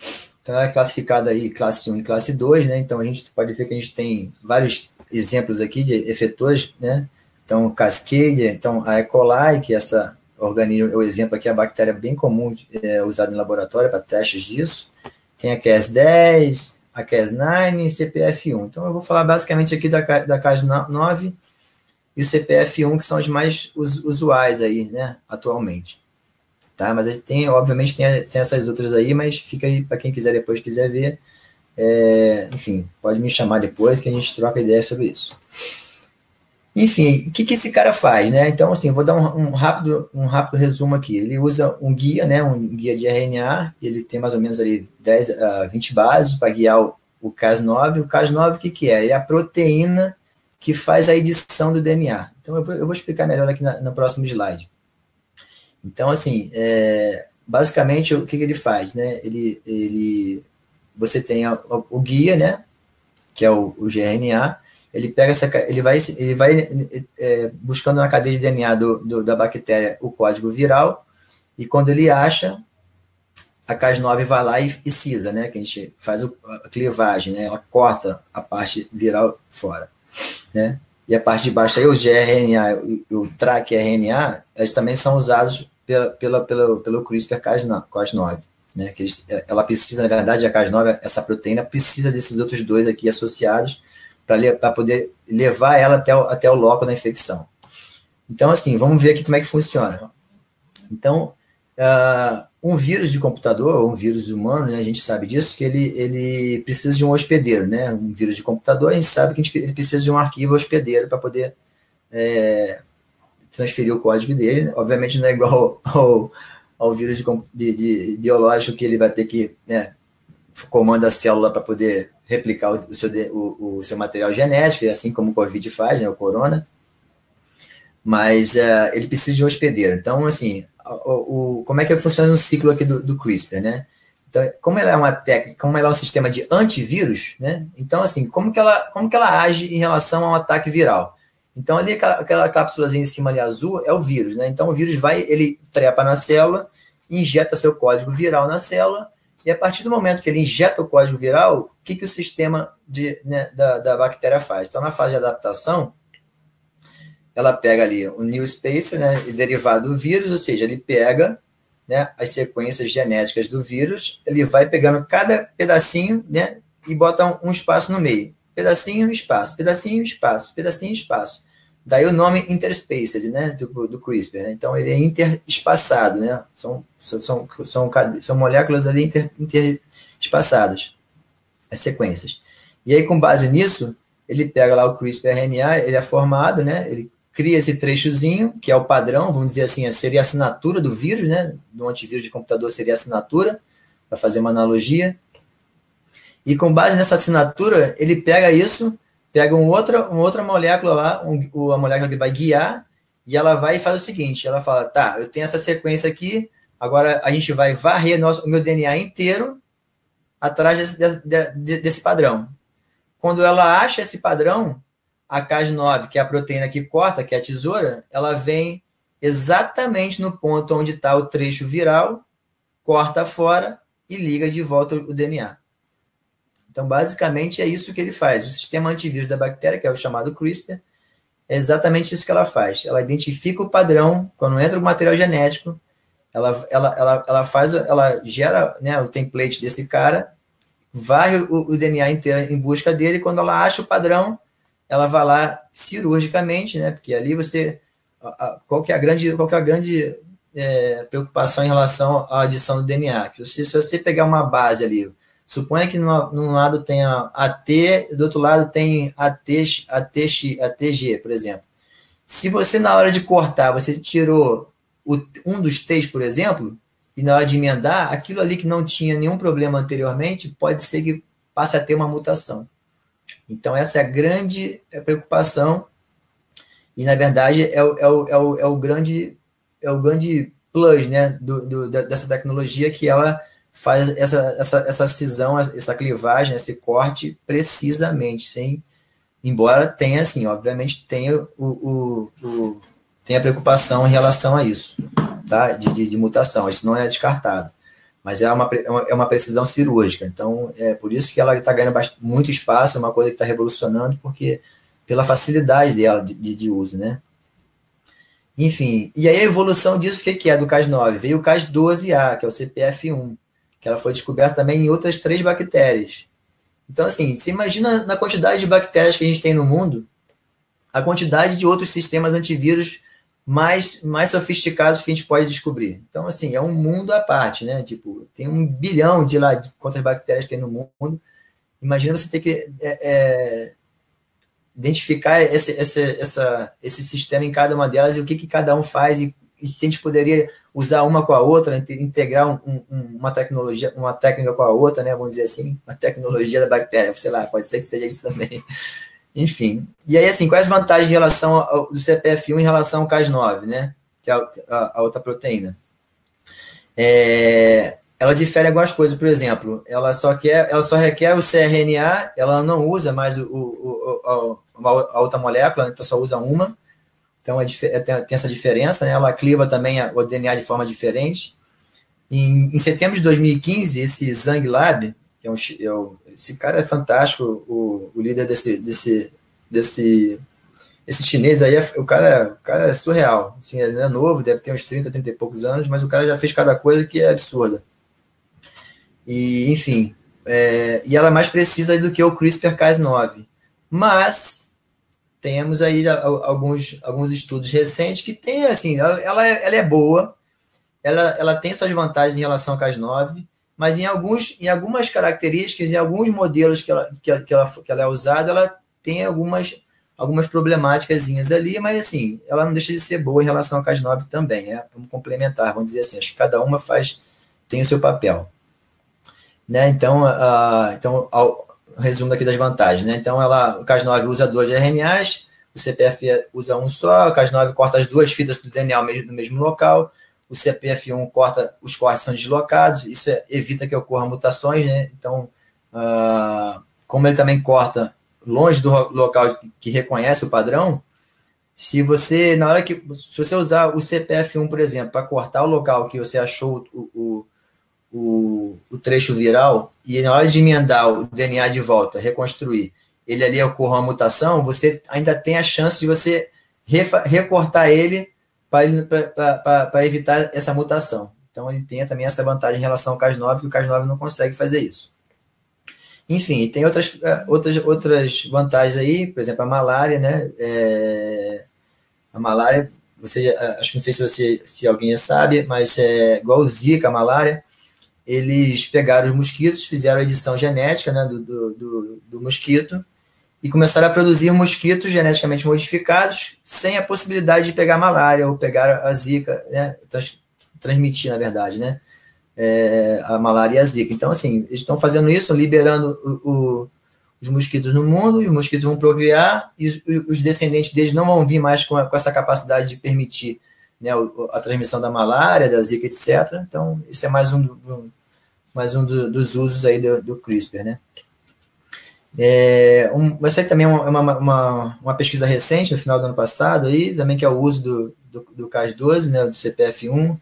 Então, é classificada aí classe 1 e classe 2, né? Então, a gente pode ver que a gente tem vários exemplos aqui de efetores, né? Então, Cascade, então a E. coli, que essa organismo, o exemplo aqui é a bactéria bem comum é, usada em laboratório para testes disso. Tem a Cas10, a Cas9 e CPF1. Então, eu vou falar basicamente aqui da, da Cas9 e o CPF1, que são os mais usuais aí, né, atualmente tá? Mas a gente tem, obviamente, tem, tem essas outras aí, mas fica aí para quem quiser depois quiser ver. É, enfim, pode me chamar depois que a gente troca ideia sobre isso. Enfim, o que, que esse cara faz, né? Então, assim, vou dar um, um, rápido, um rápido resumo aqui. Ele usa um guia, né? Um guia de RNA, ele tem mais ou menos ali 10 a 20 bases para guiar o, o Cas9. O Cas9, o que, que é? É a proteína que faz a edição do DNA. Então, eu vou, eu vou explicar melhor aqui na, no próximo slide. Então, assim, é, basicamente, o que, que, ele faz, né? Ele, ele, você tem a, o guia, né? Que é o, o GRNA, ele pega essa, ele vai, ele vai é, buscando na cadeia de DNA do, do, da bactéria o código viral, e quando ele acha, a Cas9 vai lá e, e cisa, né? Que a gente faz o, a clivagem, né? Ela corta a parte viral fora, né? e a parte de baixo aí, o gRNA e o TRAC-RNA, eles também são usados pela, pela, pela, pelo CRISPR-Cas9, né? Que eles, ela precisa, na verdade, a Cas9, essa proteína, precisa desses outros dois aqui associados para poder levar ela até o, até o loco da infecção. Então, assim, vamos ver aqui como é que funciona. Então, uh, um vírus de computador, um vírus humano, né, a gente sabe disso, que ele, ele precisa de um hospedeiro, né? Um vírus de computador, a gente sabe que a gente, ele precisa de um arquivo hospedeiro para poder é, transferir o código dele. Obviamente não é igual ao, ao vírus de, de, de, biológico que ele vai ter que né, comanda a célula para poder replicar o, o seu, o, o, seu material genético, assim como o Covid faz, né, o corona. Mas uh, ele precisa de um hospedeiro. Então, assim, o, o, como é que funciona o ciclo aqui do, do CRISPR, né? Então, como ela é uma técnica, como ela é um sistema de antivírus, né? Então, assim, como que ela, como que ela age em relação a um ataque viral? Então, ali, aquela, cápsulazinha em cima ali azul é o vírus, né? Então, o vírus vai, ele trepa na célula, injeta seu código viral na célula, e a partir do momento que ele injeta o código viral, o que, que o sistema de, né, da, da bactéria faz? Então, na fase de adaptação, ela pega ali o new spacer, né, derivado do vírus, ou seja, ele pega né, as sequências genéticas do vírus, ele vai pegando cada pedacinho né, e bota um espaço no meio. Pedacinho, espaço, pedacinho, espaço, pedacinho, espaço. Daí o nome interspaced, né, do, do CRISPR. Né? Então, ele é interespaçado, né? São, são, são, são, são moléculas ali inter, interespaçadas, as sequências. E aí, com base nisso, ele pega lá o CRISPR-RNA, ele é formado, né? Ele cria esse trechozinho, que é o padrão, vamos dizer assim, seria a assinatura do vírus, né? Do antivírus de computador seria a assinatura, para fazer uma analogia. E com base nessa assinatura, ele pega isso, pega um outra, uma outra molécula lá, um, a molécula que vai guiar, e ela vai e faz o seguinte: ela fala, tá, eu tenho essa sequência aqui, agora a gente vai varrer nosso, o meu DNA inteiro atrás desse, desse, desse padrão. Quando ela acha esse padrão, a Cas9, que é a proteína que corta, que é a tesoura, ela vem exatamente no ponto onde está o trecho viral, corta fora e liga de volta o DNA. Então, basicamente, é isso que ele faz. O sistema antivírus da bactéria, que é o chamado CRISPR, é exatamente isso que ela faz. Ela identifica o padrão, quando entra o material genético, ela, ela, ela, ela faz, ela gera né, o template desse cara, varre o, o DNA inteiro em busca dele, quando ela acha o padrão, ela vai lá cirurgicamente, né? Porque ali você. qual que é a grande, qual que é a grande é, preocupação em relação à adição do DNA? Que você, se você pegar uma base ali, suponha que num, lado tenha AT, do outro lado tem AT, ATX, ATG, por exemplo. Se você, na hora de cortar, você tirou o, um dos T's, por exemplo, e na hora de emendar, aquilo ali que não tinha nenhum problema anteriormente, pode ser que passe a ter uma mutação. Então, essa é a grande é, preocupação, e na verdade é o, é o, é o, é o grande, é o grande plus né, do, do, dessa tecnologia que ela faz essa, essa, essa cisão, essa clivagem, esse corte precisamente, sem, embora tenha, assim, obviamente tenha o, o, o tenha preocupação em relação a isso, tá? De, de, de, mutação, isso não é descartado mas é uma, é uma precisão cirúrgica. Então, é por isso que ela está ganhando muito espaço, é uma coisa que está revolucionando, porque pela facilidade dela de, de, uso, né? Enfim, e aí a evolução disso, o que, que é do Cas9? Veio o Cas12A, que é o CPF1, que ela foi descoberta também em outras três bactérias. Então, assim, você imagina na quantidade de bactérias que a gente tem no mundo, a quantidade de outros sistemas antivírus mais, mais sofisticados que a gente pode descobrir. Então, assim, é um mundo à parte, né? Tipo, tem um bilhão de lá de quantas bactérias tem no mundo. Imagina você ter que é, é, identificar esse, esse, essa, esse sistema em cada uma delas e o que, que cada um faz e, e se a gente poderia usar uma com a outra, integrar um, um, uma tecnologia, uma técnica com a outra, né? Vamos dizer assim, uma tecnologia da bactéria, sei lá, pode ser que seja isso também. Enfim. E aí, assim, quais vantagens em relação ao, do CPF1 em relação ao Cas9, né? Que é a, a, a outra proteína. É, ela difere algumas coisas, por exemplo, ela só quer, ela só requer o cRNA, ela não usa mais o, o, o a, outra molécula, então só usa uma. Então é, é, tem, essa diferença, né? Ela cliva também o DNA de forma diferente. Em, em setembro de 2015, esse Zang Lab, que é um, é esse cara é fantástico, o, o líder desse, desse, desse esse chinês aí, é, o cara, o cara é surreal. Assim, ele é novo, deve ter uns 30, 30 e poucos anos, mas o cara já fez cada coisa que é absurda. E, enfim, é, e ela é mais precisa do que o CRISPR-Cas9. Mas temos aí alguns, alguns estudos recentes que tem, assim, ela, ela, é, ela é boa, ela, ela tem suas vantagens em relação ao Cas9, mas em, alguns, em algumas características, em alguns modelos que ela, que, que ela, que ela é usada, ela tem algumas, algumas problemáticas ali, mas assim, ela não deixa de ser boa em relação ao Cas9 também, é um complementar, vamos dizer assim, acho que cada uma faz, tem o seu papel. Né? Então, uh, então ao, resumo aqui das vantagens. Né? Então, ela, o Cas9 usa dois RNAs, o CPF usa um só, o Cas9 corta as duas fitas do DNA no mesmo local, o CPF1 corta, os cortes são deslocados, isso é, evita que ocorram mutações, né? Então, uh, como ele também corta longe do local que reconhece o padrão, se você, na hora que, se você usar o CPF1, por exemplo, para cortar o local que você achou o, o, o, o, trecho viral, e na hora de emendar o DNA de volta, reconstruir, ele ali ocorra uma mutação, você ainda tem a chance de você recortar ele para evitar essa mutação. Então, ele tem também essa vantagem em relação ao CAS9, que o CAS9 não consegue fazer isso. Enfim, tem outras, é, outras, outras vantagens aí, por exemplo, a malária, né? É, a malária, você, acho que não sei se, você, se alguém já sabe, mas é igual o Zika, a malária, eles pegaram os mosquitos, fizeram a edição genética né, do, do, do, mosquito, e começaram a produzir mosquitos geneticamente modificados sem a possibilidade de pegar malária ou pegar a zika, né, trans, transmitir, na verdade, né, é, a malária e a zika. Então, assim, eles estão fazendo isso, liberando o, o, os mosquitos no mundo, e os mosquitos vão procriar, e os, os descendentes deles não vão vir mais com, a, com essa capacidade de permitir né, a transmissão da malária, da zika, etc. Então, isso é mais um, um mais um do, dos usos aí do, do CRISPR, né. É, um, vai sair também uma, uma, uma, uma, pesquisa recente, no final do ano passado, aí, também que é o uso do, do, do CAS12, né, do CPF1,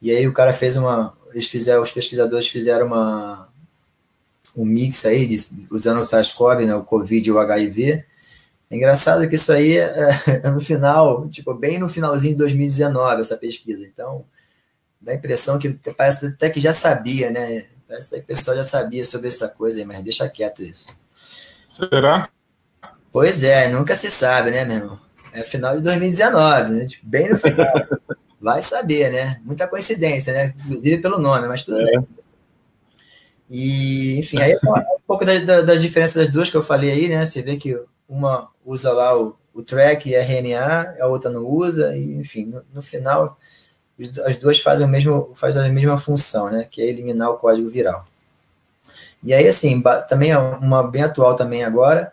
e aí o cara fez uma, eles fizeram, os pesquisadores fizeram uma, um mix aí, de, usando o SARS-CoV, né, o COVID e o HIV, é engraçado que isso aí é, é, no final, tipo, bem no finalzinho de 2019, essa pesquisa, então dá a impressão que parece até que já sabia, né, parece até que o pessoal já sabia sobre essa coisa aí, mas deixa quieto isso. Será? Pois é, nunca se sabe, né, meu irmão? É final de 2019, né? Tipo, bem no final. Vai saber, né? Muita coincidência, né? Inclusive pelo nome, mas tudo é. bem. E, enfim, aí é um pouco da, da, das diferenças das duas que eu falei aí, né? Você vê que uma usa lá o, o track e RNA, a outra não usa, e, enfim, no, no final as duas fazem, o mesmo, fazem a mesma função, né? Que é eliminar o código viral. E aí, assim, também é uma bem atual também agora,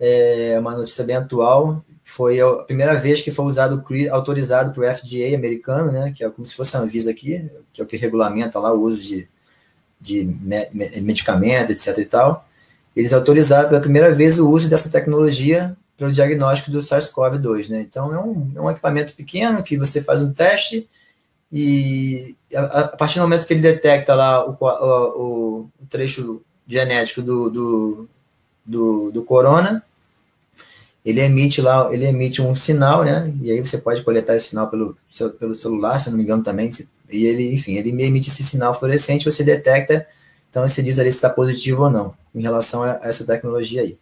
é uma notícia bem atual, foi a primeira vez que foi usado, autorizado para o FDA americano, né, que é como se fosse a Anvisa aqui, que é o que regulamenta lá o uso de, de medicamento, etc e tal, eles autorizaram pela primeira vez o uso dessa tecnologia para o diagnóstico do SARS-CoV-2, né, então é um, é um equipamento pequeno que você faz um teste e a, a partir do momento que ele detecta lá o, o, o trecho genético do, do, do, do, corona, ele emite lá, ele emite um sinal, né? E aí você pode coletar esse sinal pelo, pelo celular, se não me engano também. E ele, enfim, ele emite esse sinal fluorescente, você detecta, então você diz ali se está positivo ou não, em relação a essa tecnologia aí.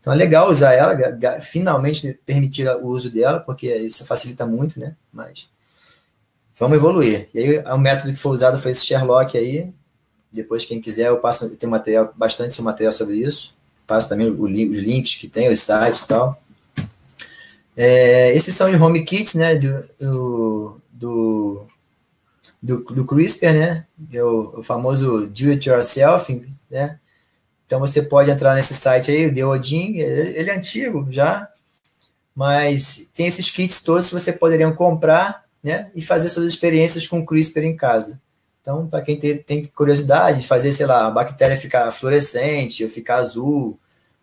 Então é legal usar ela, finalmente permitir o uso dela, porque isso facilita muito, né? Mas vamos evoluir. E aí o método que foi usado foi esse Sherlock aí, depois, quem quiser, eu passo, eu tenho material, bastante material sobre isso. Passo também o, os links que tem, os sites e tal. É, esses são os home kits, né, do, do, do, do, do CRISPR, né, é o, o famoso do it yourself, né, então você pode entrar nesse site aí, o Deodin, ele, é antigo já, mas tem esses kits todos que você poderia comprar, né, e fazer suas experiências com CRISPR em casa. Então, para quem tem, tem, curiosidade de fazer, sei lá, a bactéria ficar fluorescente ou ficar azul,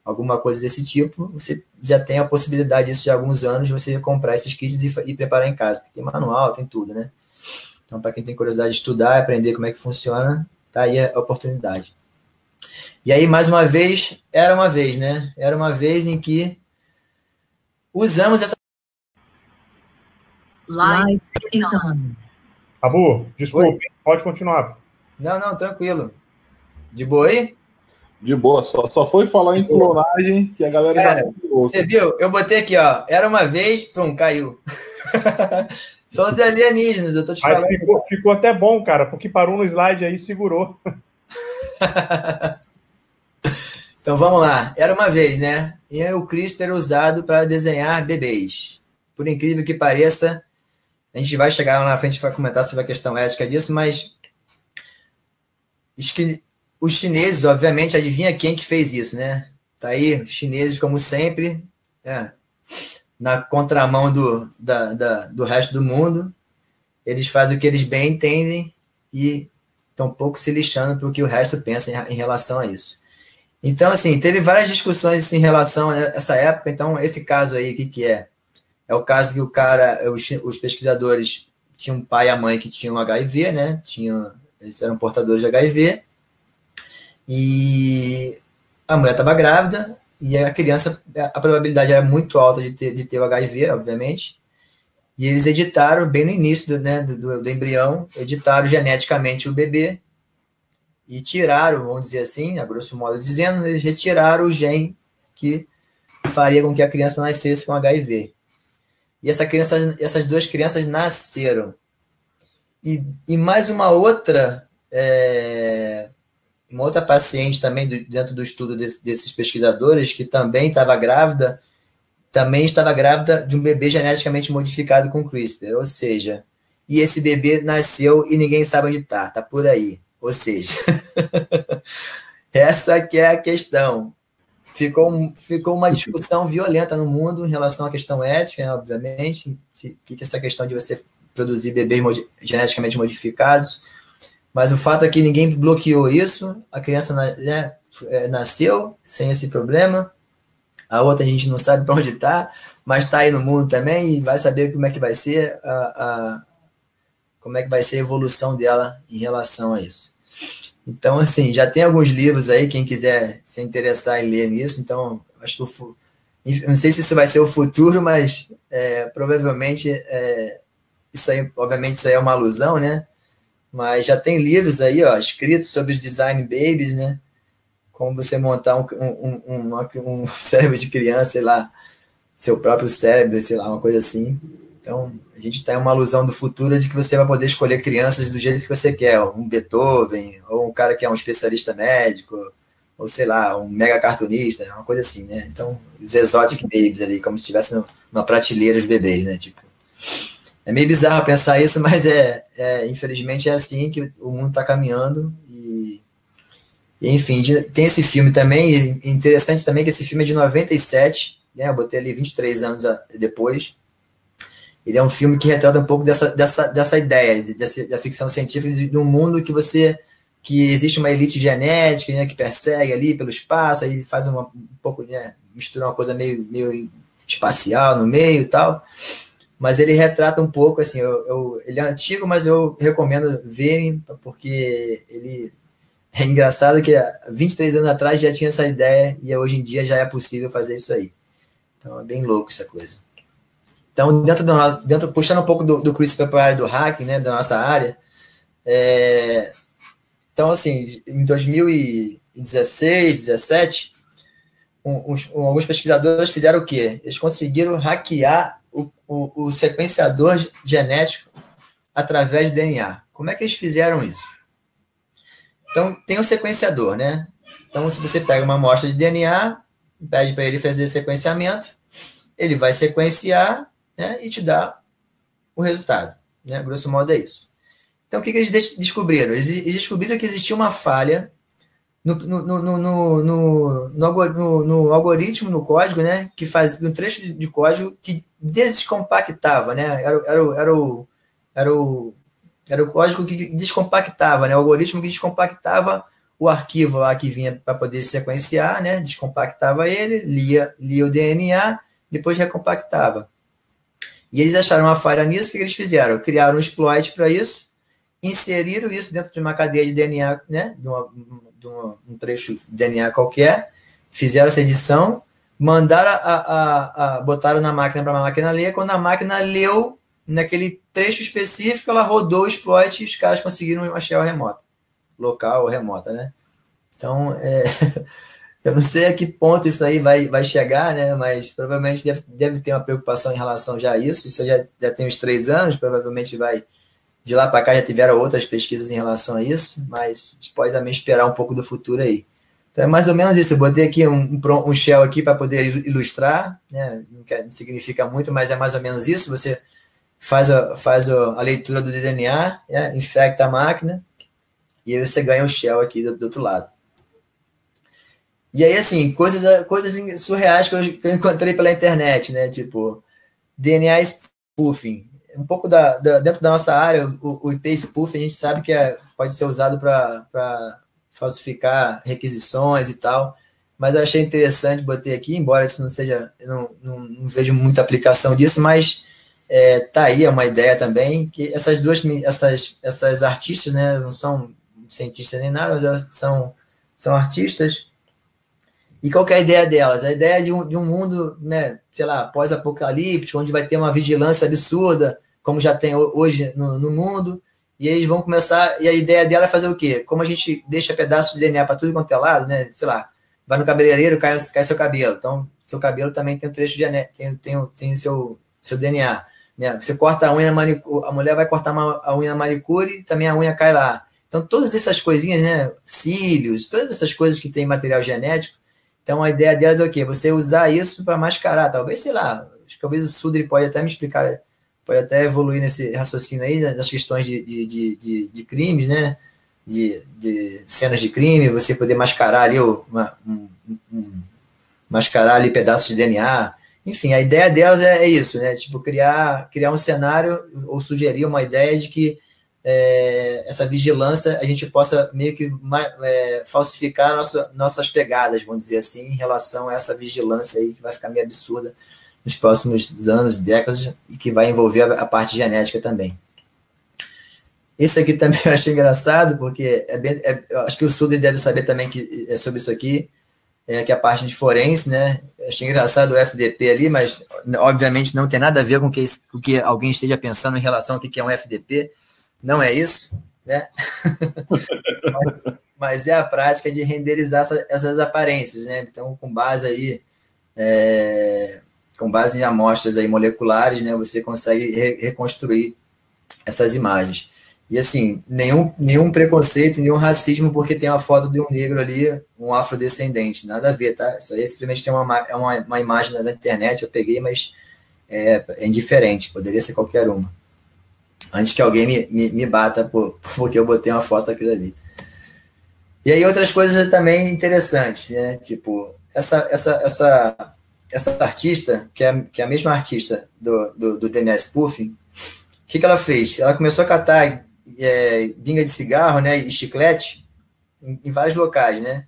alguma coisa desse tipo, você já tem a possibilidade disso de alguns anos, você comprar esses kits e, e preparar em casa. Tem manual, tem tudo, né? Então, para quem tem curiosidade de estudar, aprender como é que funciona, tá aí a oportunidade. E aí, mais uma vez, era uma vez, né? Era uma vez em que usamos essa. Live. Abu, desculpe, pode continuar. Não, não, tranquilo. De boa aí? De boa, só, só foi falar em clonagem que a galera Cara, já. Você viu? Eu botei aqui, ó. Era uma vez, pum, caiu. São os alienígenas, eu tô te falando. ficou, ficou até bom, cara, porque parou no slide aí e segurou. Então vamos lá. Era uma vez, né? E o CRISPR era usado para desenhar bebês. Por incrível que pareça, a gente vai chegar lá na frente vai comentar sobre a questão ética disso, mas os chineses, obviamente, adivinha quem que fez isso, né? Tá aí, os chineses, como sempre, é, na contramão do, da, da- do resto do mundo, eles fazem o que eles bem entendem e estão pouco se lixando para o que o resto pensa em, em relação a isso. Então, assim, teve várias discussões em relação a essa época. Então, esse caso aí, o que, que é? É o caso que o cara, os, os pesquisadores tinham um pai e a mãe que tinham HIV, né? Tinham, eles eram portadores de HIV. E a mulher estava grávida e a criança, a probabilidade era muito alta de ter, de ter o HIV, obviamente. E eles editaram, bem no início do, né, do- do embrião, editaram geneticamente o bebê e tiraram, vamos dizer assim, a grosso modo dizendo, eles retiraram o gene que faria com que a criança nascesse com HIV. E essa criança, essas duas crianças nasceram. E, e mais uma outra, é, uma outra paciente também do- dentro do estudo desse- desses pesquisadores que também estava grávida, também estava grávida de um bebê geneticamente modificado com CRISPR, ou seja, e esse bebê nasceu e ninguém sabe onde está, está por aí. Ou seja, essa que é a questão. Ficou, ficou uma discussão violenta no mundo em relação à questão ética, obviamente, o que, que é essa questão de você produzir bebês modi- geneticamente modificados, mas o fato é que ninguém bloqueou isso, a criança né, é, nasceu sem esse problema, a outra a gente não sabe para onde está, mas está aí no mundo também e vai saber como é que vai ser a, a- como é que vai ser a evolução dela em relação a isso. Então, assim, já tem alguns livros aí, quem quiser se interessar em ler nisso, então, acho que o, não sei se isso vai ser o futuro, mas é, provavelmente é, isso aí, obviamente, isso aí é uma alusão, né? Mas já tem livros aí, ó, escritos sobre os design babies, né? Como você montar um, um, um, um cérebro de criança, sei lá, seu próprio cérebro, sei lá, uma coisa assim. Então, a gente tem uma alusão do futuro de que você vai poder escolher crianças do jeito que você quer, um Beethoven, ou um cara que é um especialista médico, ou sei lá, um mega cartunista, uma coisa assim, né? Então, os exotic babies ali, como se estivesse numa prateleira os bebês, né? Tipo, é meio bizarro pensar isso, mas é, é infelizmente é assim que o mundo está caminhando e enfim, tem esse filme também, interessante também que esse filme é de 97, né? Eu botei ali 23 anos depois. Ele é um filme que retrata um pouco dessa, dessa, dessa ideia, de- dessa, da ficção científica de, de um mundo que você que existe uma elite genética né, que persegue ali pelo espaço, aí faz uma, um pouco, né, mistura uma coisa meio, meio espacial no meio e tal. Mas ele retrata um pouco, assim, eu, eu- ele é antigo, mas eu recomendo verem, porque ele é engraçado que há 23 anos atrás já tinha essa ideia e hoje em dia já é possível fazer isso aí. Então é bem louco essa coisa. Então, dentro, do, dentro puxando um pouco do, do CRISPR do hacking, né, da nossa área, é, então, assim, em 2016, 17, um- um- alguns pesquisadores fizeram o quê? Eles conseguiram hackear o, o, o sequenciador genético através do DNA. Como é que eles fizeram isso? Então, tem o sequenciador, né? Então, se você pega uma amostra de DNA, pede para ele fazer sequenciamento, ele vai sequenciar né, e te dá o resultado. Né? Grosso modo é isso. Então, o que, que eles des- descobriram? Eles, eles descobriram que existia uma falha no, no, no, no, no, no, no algo- no- no algoritmo, no código, né? Que faz um trecho de, de código que descompactava, né? Era, era, era, o, era, o, era o código que descompactava, né? O algoritmo que descompactava o arquivo lá que vinha para poder sequenciar, né? Descompactava ele, lia, lia o DNA, depois recompactava. E eles acharam uma falha nisso, o que eles fizeram? Criaram um exploit para isso, inseriram isso dentro de uma cadeia de DNA, né? De, uma, de uma- um trecho de DNA qualquer, fizeram essa edição, mandaram a, a, a botaram na máquina para a máquina ler, quando a máquina leu naquele trecho específico, ela rodou o exploit e os caras conseguiram uma shell remota, local ou remota, né? Então, é, eu não sei a que ponto isso aí vai, vai chegar, né? Mas provavelmente deve, deve ter uma preocupação em relação já a isso. Isso já, já tem uns três anos, provavelmente vai de lá para cá já tiveram outras pesquisas em relação a isso, mas a gente pode também esperar um pouco do futuro aí. Então é mais ou menos isso. Eu botei aqui um, um shell aqui para poder ilustrar, né? não, significa muito, mas é mais ou menos isso. Você faz a, faz a, leitura do DNA, né? infecta a máquina, e aí você ganha o shell aqui do, do outro lado. E aí, assim, coisas, coisas surreais que eu, encontrei pela internet, né? Tipo, DNA spoofing. Um pouco da, da, dentro da nossa área, o, o IP spoof a gente sabe que é, pode ser usado para falsificar requisições e tal, mas eu achei interessante botei aqui, embora isso não seja, não, não, não vejo muita aplicação disso, mas é, tá aí é uma ideia também que essas duas essas, essas artistas, né, não são cientistas nem nada, mas elas são, são artistas e qual é a ideia delas? A ideia de um, de um mundo, né, sei lá, pós-apocalíptico, onde vai ter uma vigilância absurda, como já tem hoje no, no, mundo, e eles vão começar. E a ideia dela é fazer o quê? Como a gente deixa pedaços de DNA para tudo quanto é lado, né? Sei lá, vai no cabeleireiro, cai, cai seu cabelo. Então, seu cabelo também tem um trecho de tem, tem, tem seu, seu DNA. Né? Você corta a unha a mulher vai cortar uma, a unha manicure, também a unha cai lá. Então, todas essas coisinhas, né? Cílios, todas essas coisas que tem material genético, então a ideia delas é o quê? Você usar isso para mascarar, talvez, sei lá, talvez o Sudri pode até me explicar, pode até evoluir nesse raciocínio aí, né, das questões de, de, de, de, de crimes, né? De, de, cenas de crime, você poder mascarar ali, uma, um, um, mascarar ali pedaços de DNA. Enfim, a ideia delas é, é, isso, né? Tipo, criar, criar um cenário ou sugerir uma ideia de que é, essa vigilância a gente possa meio que é, falsificar nossa, nossas pegadas, vamos dizer assim, em relação a essa vigilância aí que vai ficar meio absurda nos próximos anos, décadas, e que vai envolver a, a parte genética também. Esse aqui também eu achei engraçado, porque é bem, é, acho que o Suder deve saber também que é sobre isso aqui, é, que é a parte de forense, né? Achei engraçado o FDP ali, mas obviamente não tem nada a ver com que, o que alguém esteja pensando em relação ao que é um FDP não é isso, né? mas, mas, é a prática de renderizar essa, essas aparências, né? Então, com base aí, é, com base em amostras aí moleculares, né? Você consegue re, reconstruir essas imagens. E assim, nenhum, nenhum preconceito, nenhum racismo, porque tem uma foto de um negro ali, um afrodescendente, nada a ver, tá? Isso aí simplesmente tem uma, é uma, uma imagem da internet, eu peguei, mas é, é indiferente, poderia ser qualquer uma antes que alguém me, me, me bata por, porque eu botei uma foto daquilo ali. E aí outras coisas também interessantes, né? Tipo, essa, essa, essa, essa artista, que é, que é a mesma artista do, do, do DNS o que, que ela fez? Ela começou a catar é, binga de cigarro né, e chiclete em, em, vários locais, né?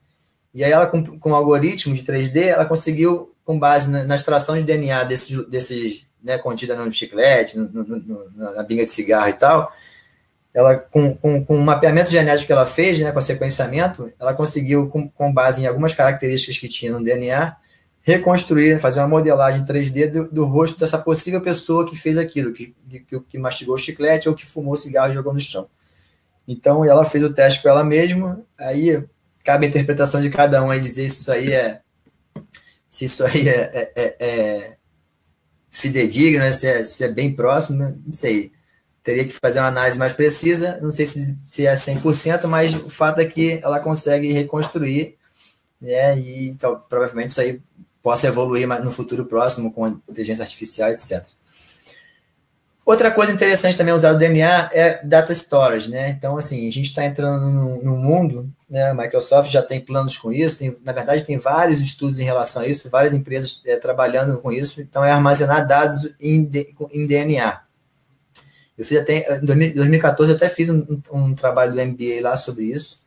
E aí ela, com, com um algoritmo de 3D, ela conseguiu, com base na, na extração de DNA desses, desses né, contida no chiclete, no, no, na binga de cigarro e tal, ela com, com, com o mapeamento genético que ela fez, né, com sequenciamento, ela conseguiu, com, com base em algumas características que tinha no DNA, reconstruir, fazer uma modelagem 3D do, do rosto dessa possível pessoa que fez aquilo, que, que, que mastigou o chiclete ou que fumou cigarro e jogou no chão. Então, ela fez o teste com ela mesma, aí cabe a interpretação de cada um aí dizer se isso aí é se isso aí é, é, é, fidedigno, né? se, é, se é bem próximo, né? não sei. Teria que fazer uma análise mais precisa, não sei se, se é 100%, mas o fato é que ela consegue reconstruir, né? e então, provavelmente isso aí possa evoluir no futuro próximo com inteligência artificial, etc. Outra coisa interessante também usar o DNA é data storage, né? Então, assim, a gente está entrando no, mundo, né? A Microsoft já tem planos com isso, tem, na verdade, tem vários estudos em relação a isso, várias empresas é, trabalhando com isso, então é armazenar dados em, em DNA. Eu fiz até, em 2014, eu até fiz um, um trabalho do MBA lá sobre isso.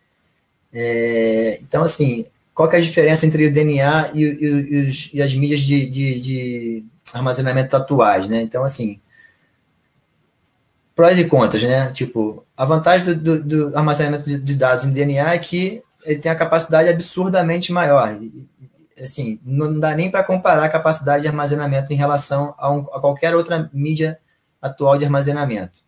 É, então, assim, qual que é a diferença entre o DNA e, e, e, os, e as mídias de, de, de armazenamento atuais, né? Então, assim, prós e contras, né? Tipo, a vantagem do, do, do armazenamento de dados em DNA é que ele tem a capacidade absurdamente maior. assim, não dá nem para comparar a capacidade de armazenamento em relação a, um, a, qualquer outra mídia atual de armazenamento.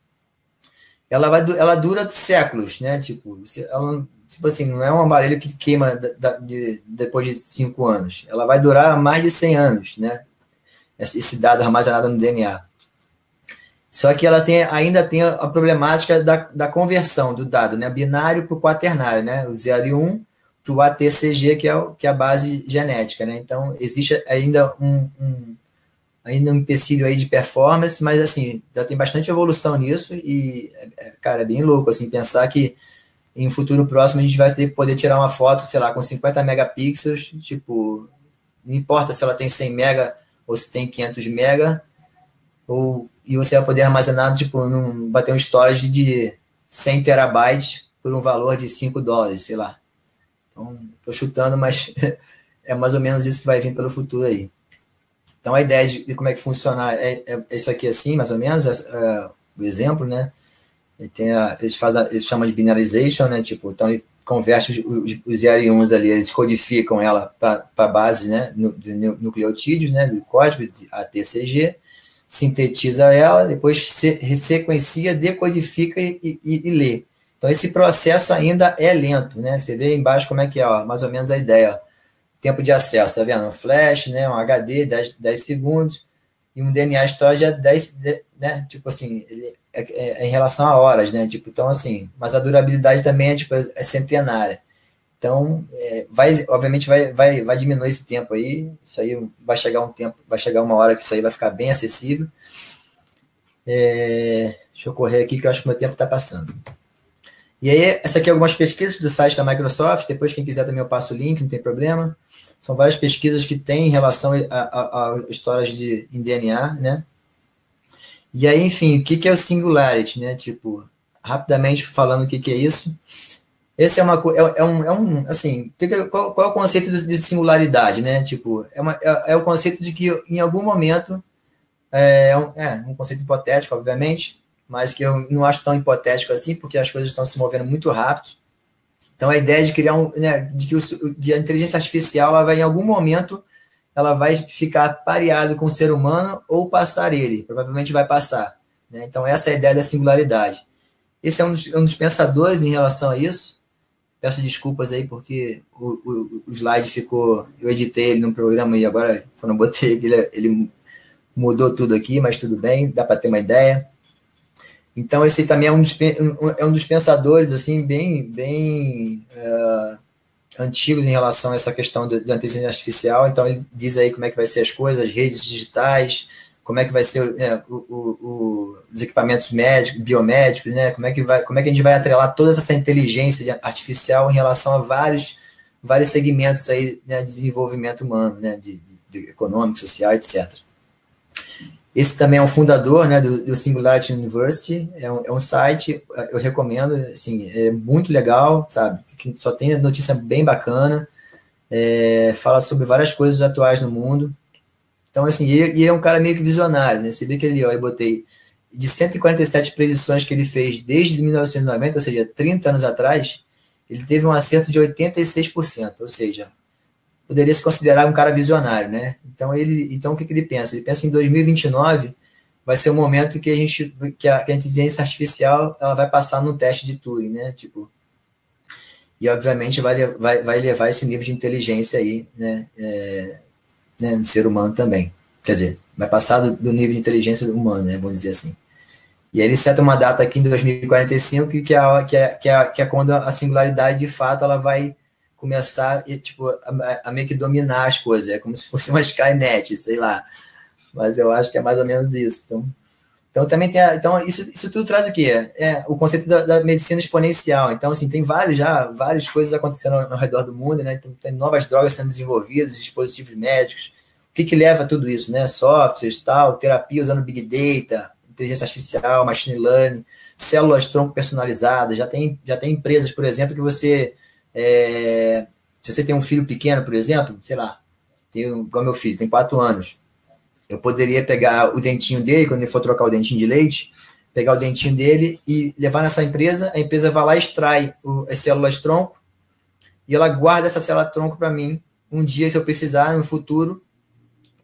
Ela, vai, ela dura séculos, né? Tipo, ela, tipo assim, não é um aparelho que queima da, de, depois de cinco anos. Ela vai durar mais de 100 anos, né? Esse dado armazenado no DNA. Só que ela tem, ainda tem a problemática da, da conversão do dado, né? Binário para o quaternário, né? O 0 e 1 um, para o ATCG, que é, o, que é a base genética, né? Então, existe ainda um, um, ainda um empecilho aí de performance, mas, assim, já tem bastante evolução nisso e, é, cara, é bem louco, assim, pensar que em um futuro próximo a gente vai ter poder tirar uma foto, sei lá, com 50 megapixels, tipo, não importa se ela tem 100 mega ou se tem 500 mega, ou, e você vai poder armazenar, tipo, num, bater um storage de 100 terabytes por um valor de 5 dólares, sei lá. Então, tô chutando, mas é mais ou menos isso que vai vir pelo futuro aí. Então, a ideia de, como é que funciona é, é, é isso aqui assim, mais ou menos, é, é, o exemplo, né? Ele a, eles fazem, eles chamam de binarization, né? Tipo, então ele converte os, os, 0 e 1 ali, eles codificam ela para base, né? de nucleotídeos, né? Do código de ATCG, sintetiza ela, depois se, sequencia, decodifica e, e, e, lê. Então esse processo ainda é lento, né? Você vê embaixo como é que é, ó, mais ou menos a ideia. Tempo de acesso, tá vendo? Um flash, né? Um HD, 10, 10 segundos, e um DNA storage é 10, né? Tipo assim, ele é, é, é, em relação a horas, né? Tipo, então, assim, mas a durabilidade também é, tipo, é centenária. Então, é, vai, obviamente, vai, vai, vai diminuir esse tempo aí. Isso aí vai chegar um tempo, vai chegar uma hora que isso aí vai ficar bem acessível. É, deixa eu correr aqui que eu acho que meu tempo está passando. E aí, essa aqui é algumas pesquisas do site da Microsoft. Depois, quem quiser também eu passo o link, não tem problema. São várias pesquisas que têm em relação a, a, a histórias de, em DNA, né? E aí, enfim, o que, que é o singularity, né? Tipo, rapidamente falando o que, que é isso. Esse é uma é, é um, é um assim, qual, qual é o conceito de singularidade, né? Tipo, é, uma, é, é o conceito de que em algum momento é um, é um conceito hipotético, obviamente, mas que eu não acho tão hipotético assim, porque as coisas estão se movendo muito rápido. Então a ideia de criar um, né, de que, o, de a inteligência artificial ela vai em algum momento ela vai ficar pareado com o ser humano ou passar ele, provavelmente vai passar. Né? Então, essa é a ideia da singularidade. Esse é um dos, um dos pensadores em relação a isso. Peço desculpas aí, porque o, o, o, slide ficou. Eu editei ele no programa e agora, quando eu botei ele, ele mudou tudo aqui, mas tudo bem, dá para ter uma ideia. Então, esse também é um dos, é um dos pensadores, assim, bem, bem uh, antigos em relação a essa questão da inteligência artificial. Então, ele diz aí como é que vai ser as coisas, as redes digitais, como é que vai ser é, o, o, os equipamentos médicos, biomédicos, né? Como é que vai, como é que a gente vai atrelar toda essa inteligência artificial em relação a vários, vários segmentos aí né, de desenvolvimento humano, né? De, de econômico, social, etc. Esse também é um fundador né, do, do Singularity University, é um, é um, site, eu recomendo, assim, é muito legal, sabe? Só tem notícia bem bacana, é, fala sobre várias coisas atuais no mundo. Então, assim, e, é um cara meio que visionário, né? Você vê que ele, ó, eu botei de 147 predições que ele fez desde 1990, ou seja, 30 anos atrás, ele teve um acerto de 86%, ou seja, poderia se considerar um cara visionário, né? Então ele, então o que, que ele pensa? Ele pensa em 2029 vai ser o momento que a gente que a, que a inteligência artificial ela vai passar no teste de Turing, né? Tipo e obviamente vai, vai, vai levar esse nível de inteligência aí, né? É, né, no ser humano também. Quer dizer, vai passar do, nível de inteligência humana, né? Vamos dizer assim. E aí ele seta uma data aqui em 2045 que, que, é, que, é, que, é, que é quando a singularidade de fato ela vai começar e, tipo, a, a, meio que dominar as coisas. É como se fosse uma Skynet, sei lá. Mas eu acho que é mais ou menos isso. Então, então também tem a, então isso, isso tudo traz o quê? É o conceito da, da, medicina exponencial. Então assim tem vários já várias coisas acontecendo ao, ao redor do mundo, né? Então, tem novas drogas sendo desenvolvidas, dispositivos médicos. O que que leva a tudo isso, né? Softwares, tal, terapia usando big data, inteligência artificial, machine learning, células tronco personalizadas. Já tem já tem empresas, por exemplo, que você é, se você tem um filho pequeno, por exemplo, sei lá, tem, igual meu filho, tem quatro anos, eu poderia pegar o dentinho dele, quando ele for trocar o dentinho de leite, pegar o dentinho dele e levar nessa empresa, a empresa vai lá extrai o, as células tronco, e ela guarda essa célula tronco para mim um dia, se eu precisar, no futuro,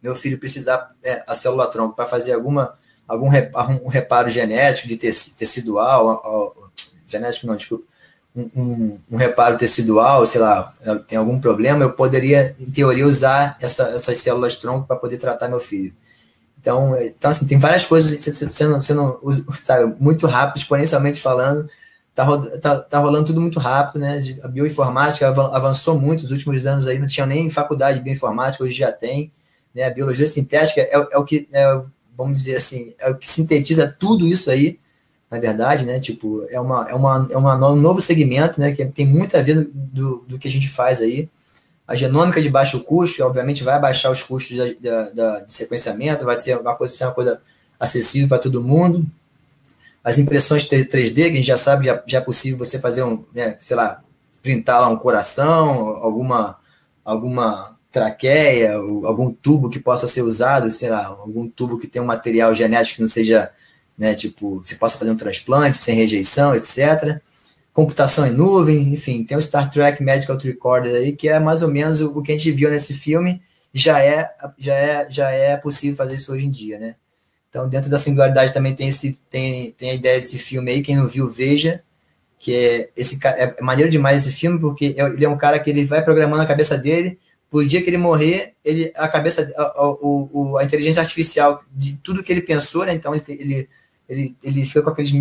meu filho precisar é, a célula tronco para fazer alguma algum reparo, um reparo genético de tecidual, genético não, desculpa, um, um, reparo tecidual, sei lá, tem algum problema, eu poderia, em teoria, usar essa, essas células tronco para poder tratar meu filho. Então, então, assim, tem várias coisas sendo, sendo sabe, muito rápido, exponencialmente falando, tá, tá, tá rolando tudo muito rápido, né? A bioinformática avançou muito nos últimos anos aí, não tinha nem faculdade de bioinformática, hoje já tem. Né? A biologia sintética é, é o que, é, vamos dizer assim, é o que sintetiza tudo isso aí, na verdade, né? Tipo, é, uma, é, uma, é uma, um novo segmento, né? Que tem muito a ver do, do que a gente faz aí. A genômica de baixo custo, obviamente, vai baixar os custos da, da, da de sequenciamento, vai ser uma coisa, ser uma coisa acessível para todo mundo. As impressões 3D, que a gente já sabe, já, já é possível você fazer um, né, sei lá, printar lá um coração, alguma, alguma traqueia, algum tubo que possa ser usado, sei lá, algum tubo que tenha um material genético que não seja, né, tipo, se possa fazer um transplante sem rejeição, etc. Computação em nuvem, enfim, tem o Star Trek Medical Recorder aí, que é mais ou menos o, que a gente viu nesse filme, já é, já é, já é possível fazer isso hoje em dia, né? Então, dentro da singularidade também tem, esse, tem, tem a ideia desse filme aí, quem não viu, veja, que é esse é maneiro demais esse filme, porque é, ele é um cara que ele vai programando a cabeça dele o dia que ele morrer, ele, a cabeça, a, a, a, a inteligência artificial de tudo que ele pensou, né? Então ele, ele, ele, ele fica com aqueles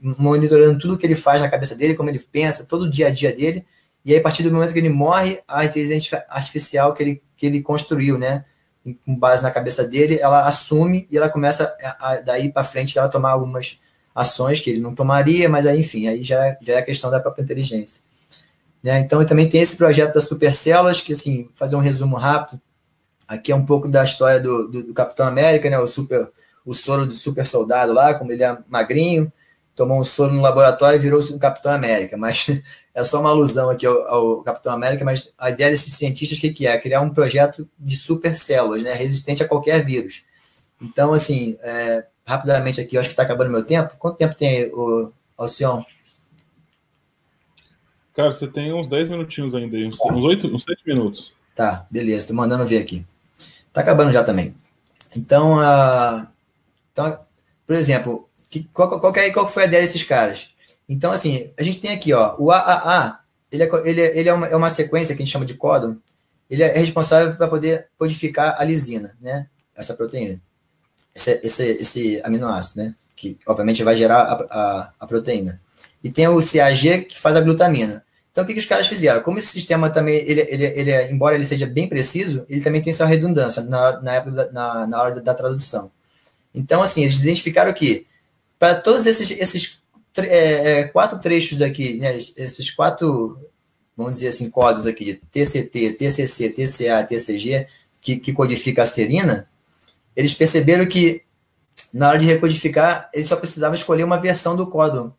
monitorando tudo que ele faz na cabeça dele, como ele pensa, todo o dia a dia dele. E aí, a partir do momento que ele morre, a inteligência artificial que ele, que ele construiu, né? Com base na cabeça dele, ela assume e ela começa a, a daí para frente ela tomar algumas ações que ele não tomaria, mas aí, enfim, aí já, já é a questão da própria inteligência. Né? Então, também tem esse projeto das supercélulas, que, assim, fazer um resumo rápido, aqui é um pouco da história do, do, do Capitão América, né? o, super, o soro do super soldado lá, como ele é magrinho, tomou um soro no laboratório e virou o Capitão América, mas é só uma alusão aqui ao, ao, Capitão América, mas a ideia desses cientistas, o que, que é? Criar um projeto de supercélulas, né? resistente a qualquer vírus. Então, assim, é, rapidamente aqui, eu acho que está acabando meu tempo. Quanto tempo tem o Alcion? Cara, você tem uns 10 minutinhos ainda, uns, uns, 8, uns 7 minutos. Tá, beleza, tô mandando ver aqui. Tá acabando já também. Então, uh, então por exemplo, que, qual, qual, é, qual foi a ideia desses caras? Então, assim, a gente tem aqui, ó, o AAA, ele é, ele, é, ele é, uma, é uma sequência que a gente chama de códon, ele é responsável para poder codificar a lisina, né? Essa proteína. Esse, esse, esse aminoácido, né? Que, obviamente, vai gerar a, a, a proteína. E tem o CAG, que faz a glutamina. Então, o que, que os caras fizeram? Como esse sistema também, ele, ele, ele, embora ele seja bem preciso, ele também tem sua redundância na, na, época na, na hora da, da, tradução. Então, assim, eles identificaram que para todos esses, esses é, é, quatro trechos aqui, né, esses quatro, vamos dizer assim, códigos aqui de TCT, TCC, TCA, TCG, que, que codifica a serina, eles perceberam que na hora de recodificar, eles só precisavam escolher uma versão do código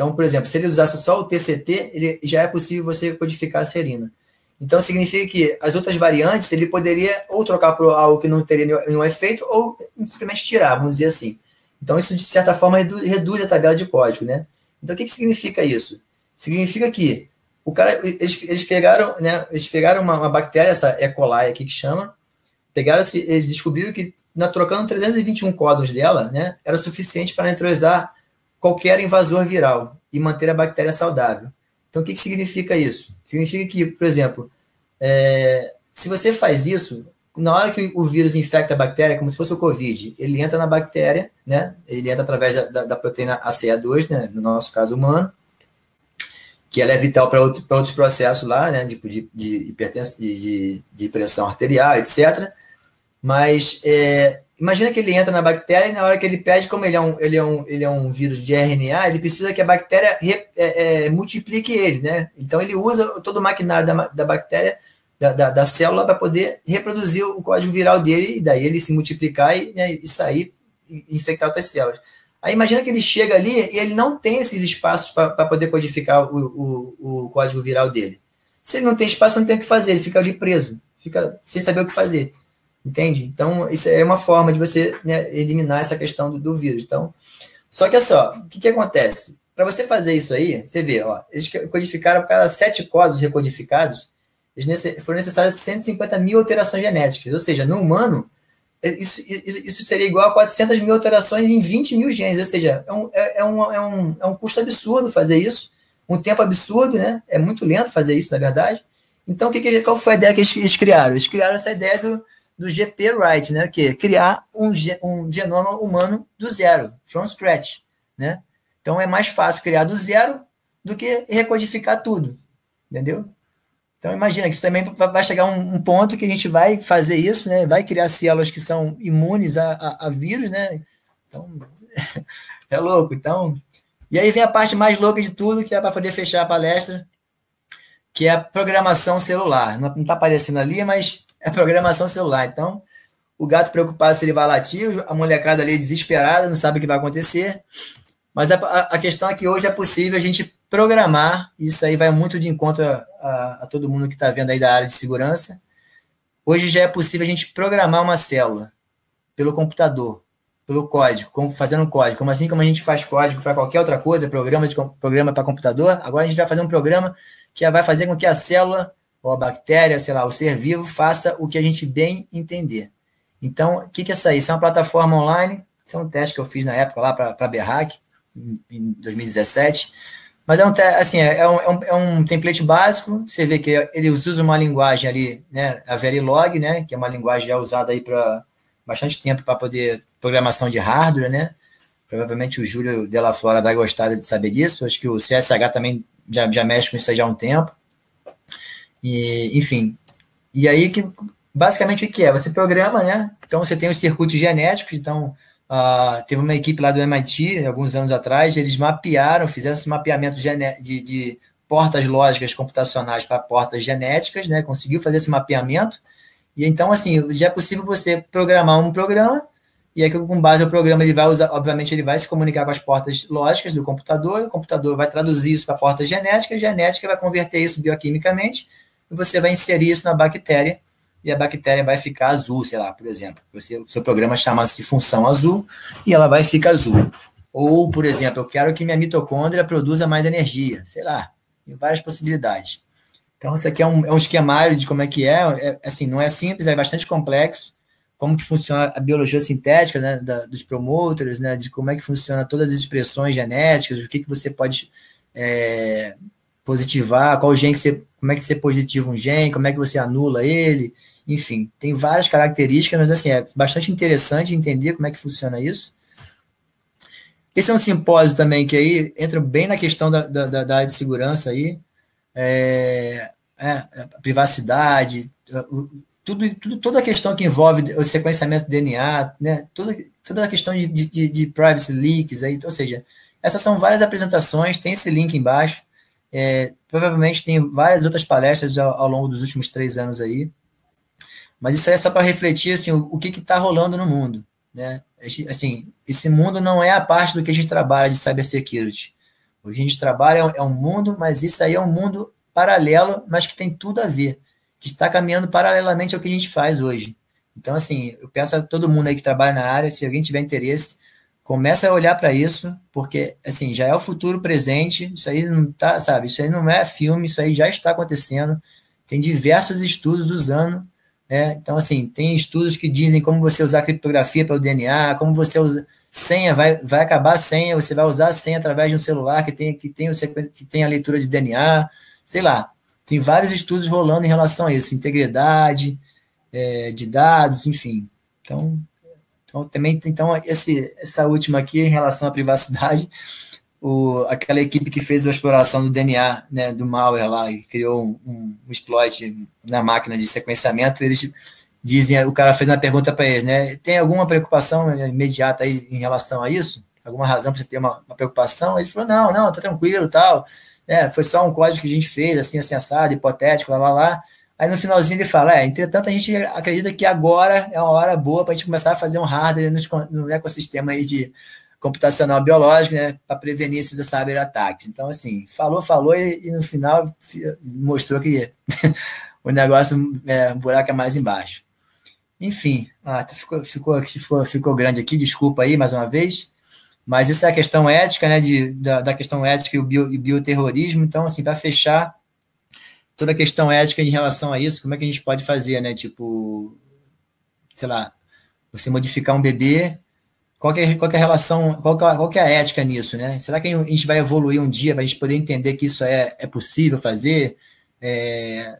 então, por exemplo, se ele usasse só o TCT, ele, já é possível você codificar a serina. Então, significa que as outras variantes ele poderia ou trocar por algo que não teria nenhum efeito ou simplesmente tirar, vamos dizer assim. Então, isso, de certa forma, reduz a tabela de código, né? Então, o que, que significa isso? Significa que o cara, eles, eles pegaram, né, eles pegaram uma, uma, bactéria, essa E. coli aqui que chama, pegaram, eles descobriram que na, trocando 321 códigos dela, né, era suficiente para neutralizar qualquer invasor viral e manter a bactéria saudável. Então, o que, que significa isso? Significa que, por exemplo, é, se você faz isso, na hora que o vírus infecta a bactéria, como se fosse o Covid, ele entra na bactéria, né? Ele entra através da, da, da proteína ACE2, né? No nosso caso humano, que ela é vital para outro, outros processos lá, né? Tipo de, de, de, de, de pressão arterial, etc. Mas é, Imagina que ele entra na bactéria e na hora que ele pede, como ele é um, ele é um, ele é um vírus de RNA, ele precisa que a bactéria re, é, é, multiplique ele, né? Então ele usa todo o maquinário da, da bactéria, da, da, da célula, para poder reproduzir o código viral dele, e daí ele se multiplicar e, né, e sair e infectar outras células. Aí imagina que ele chega ali e ele não tem esses espaços para poder codificar o, o, o código viral dele. Se ele não tem espaço, não tem o que fazer, ele fica ali preso, fica sem saber o que fazer. Entende? Então, isso é uma forma de você né, eliminar essa questão do, do, vírus. Então, só que é só, o que, que acontece? Para você fazer isso aí, você vê, ó, eles codificaram cada sete códigos recodificados, foram necessárias 150 mil alterações genéticas. Ou seja, no humano, isso, isso seria igual a 400 mil alterações em 20 mil genes. Ou seja, é um, é, é, um, é, um, é um custo absurdo fazer isso, um tempo absurdo, né? É muito lento fazer isso, na verdade. Então, o que, qual foi a ideia que eles, eles criaram? Eles criaram essa ideia do, do GP Write, né? Que é criar um, um genoma humano do zero, from scratch, né? Então, é mais fácil criar do zero do que recodificar tudo, entendeu? Então, imagina que isso também vai chegar um, um, ponto que a gente vai fazer isso, né? Vai criar células que são imunes a, a, a vírus, né? Então, é louco. Então, e aí vem a parte mais louca de tudo, que é para poder fechar a palestra, que é a programação celular. Não está aparecendo ali, mas é programação celular. Então, o gato preocupado se ele vai latir, a molecada ali desesperada, não sabe o que vai acontecer. Mas a, a, questão é que hoje é possível a gente programar, isso aí vai muito de encontro a, a, a todo mundo que está vendo aí da área de segurança. Hoje já é possível a gente programar uma célula pelo computador, pelo código, como, fazendo código. Como assim como a gente faz código para qualquer outra coisa, programa programa para computador, agora a gente vai fazer um programa que vai fazer com que a célula, ou a bactéria, sei lá, o ser vivo, faça o que a gente bem entender. Então, o que, que é isso aí? Isso é uma plataforma online, isso é um teste que eu fiz na época lá para a Berrac, em 2017. Mas é um, assim, é, é, um, é um template básico, você vê que eles usam uma linguagem ali, né, a Verilog, né, que é uma linguagem já usada aí para bastante tempo para poder programação de hardware, né? Provavelmente o Júlio Della Flora vai gostar de saber disso. Acho que o CSH também já, já mexe com isso já há um tempo. E, enfim. E aí que basicamente o que é? Você programa, né? Então você tem os circuitos genéticos, então Uh, teve uma equipe lá do MIT, alguns anos atrás, eles mapearam, fizeram esse mapeamento de, de portas lógicas computacionais para portas genéticas, né? Conseguiu fazer esse mapeamento. E então, assim, já é possível você programar um programa, e aí, com base no programa, ele vai usar, obviamente, ele vai se comunicar com as portas lógicas do computador, o computador vai traduzir isso para portas genéticas, genética vai converter isso bioquimicamente, e você vai inserir isso na bactéria, e a bactéria vai ficar azul, sei lá, por exemplo. Você, seu programa chama-se função azul e ela vai ficar azul. Ou, por exemplo, eu quero que minha mitocôndria produza mais energia, sei lá, tem várias possibilidades. Então, isso aqui é um, é um esquemário de como é que é, é, assim, não é simples, é bastante complexo, como que funciona a biologia sintética, né, da, dos promoters, né, de como é que funciona todas as expressões genéticas, o que que você pode é, positivar, qual gene que você, como é que você positiva um gene, como é que você anula ele, enfim, tem várias características, mas assim, é bastante interessante entender como é que funciona isso. Esse é um simpósio também que aí entra bem na questão da, da, da área de segurança aí, é, é, privacidade, tudo, tudo, toda a questão que envolve o sequenciamento do DNA, né, toda, toda a questão de, de, de privacy leaks, aí, ou seja, essas são várias apresentações, tem esse link embaixo, é, provavelmente tem várias outras palestras ao, ao longo dos últimos três anos aí. Mas isso aí é só para refletir assim, o, o que está rolando no mundo. Né? Assim, esse mundo não é a parte do que a gente trabalha de cybersecurity. O que a gente trabalha é, é um mundo, mas isso aí é um mundo paralelo, mas que tem tudo a ver, que está caminhando paralelamente ao que a gente faz hoje. Então, assim, eu peço a todo mundo aí que trabalha na área, se alguém tiver interesse, comece a olhar para isso, porque, assim, já é o futuro presente, isso aí não tá, sabe, isso aí não é filme, isso aí já está acontecendo, tem diversos estudos usando é, então, assim, tem estudos que dizem como você usar criptografia para o DNA, como você usa senha, vai, vai acabar a senha, você vai usar a senha através de um celular que tem, que tem, o que tem a leitura de DNA, sei lá. Tem vários estudos rolando em relação a isso, integridade é, de dados, enfim. Então, então também então esse, essa última aqui em relação à privacidade o, aquela equipe que fez a exploração do DNA, né, do malware lá, e criou um, um, exploit na máquina de sequenciamento, eles dizem, o cara fez uma pergunta para eles, né, tem alguma preocupação imediata aí em relação a isso? Alguma razão para você ter uma, uma, preocupação? Ele falou, não, não, tá tranquilo, tal, é, foi só um código que a gente fez, assim, assim, assado, hipotético, lá, lá, lá, Aí no finalzinho ele fala: é, entretanto, a gente acredita que agora é uma hora boa para a gente começar a fazer um hardware no, no ecossistema aí de computacional biológico, né, para prevenir esses cyberataques. Então, assim, falou, falou e, e no final mostrou que o negócio, é, o buraco é mais embaixo. Enfim, ah, tá, ficou, ficou, ficou, ficou grande aqui, desculpa aí mais uma vez, mas isso é a questão ética, né, de, da, da questão ética e o bio, bioterrorismo. Então, assim, para fechar, toda a questão ética em relação a isso, como é que a gente pode fazer, né? Tipo, sei lá, você modificar um bebê, qual é, qual é a relação, qual é, qual é a ética nisso, né? Será que a gente vai evoluir um dia para a gente poder entender que isso é, é possível fazer? É,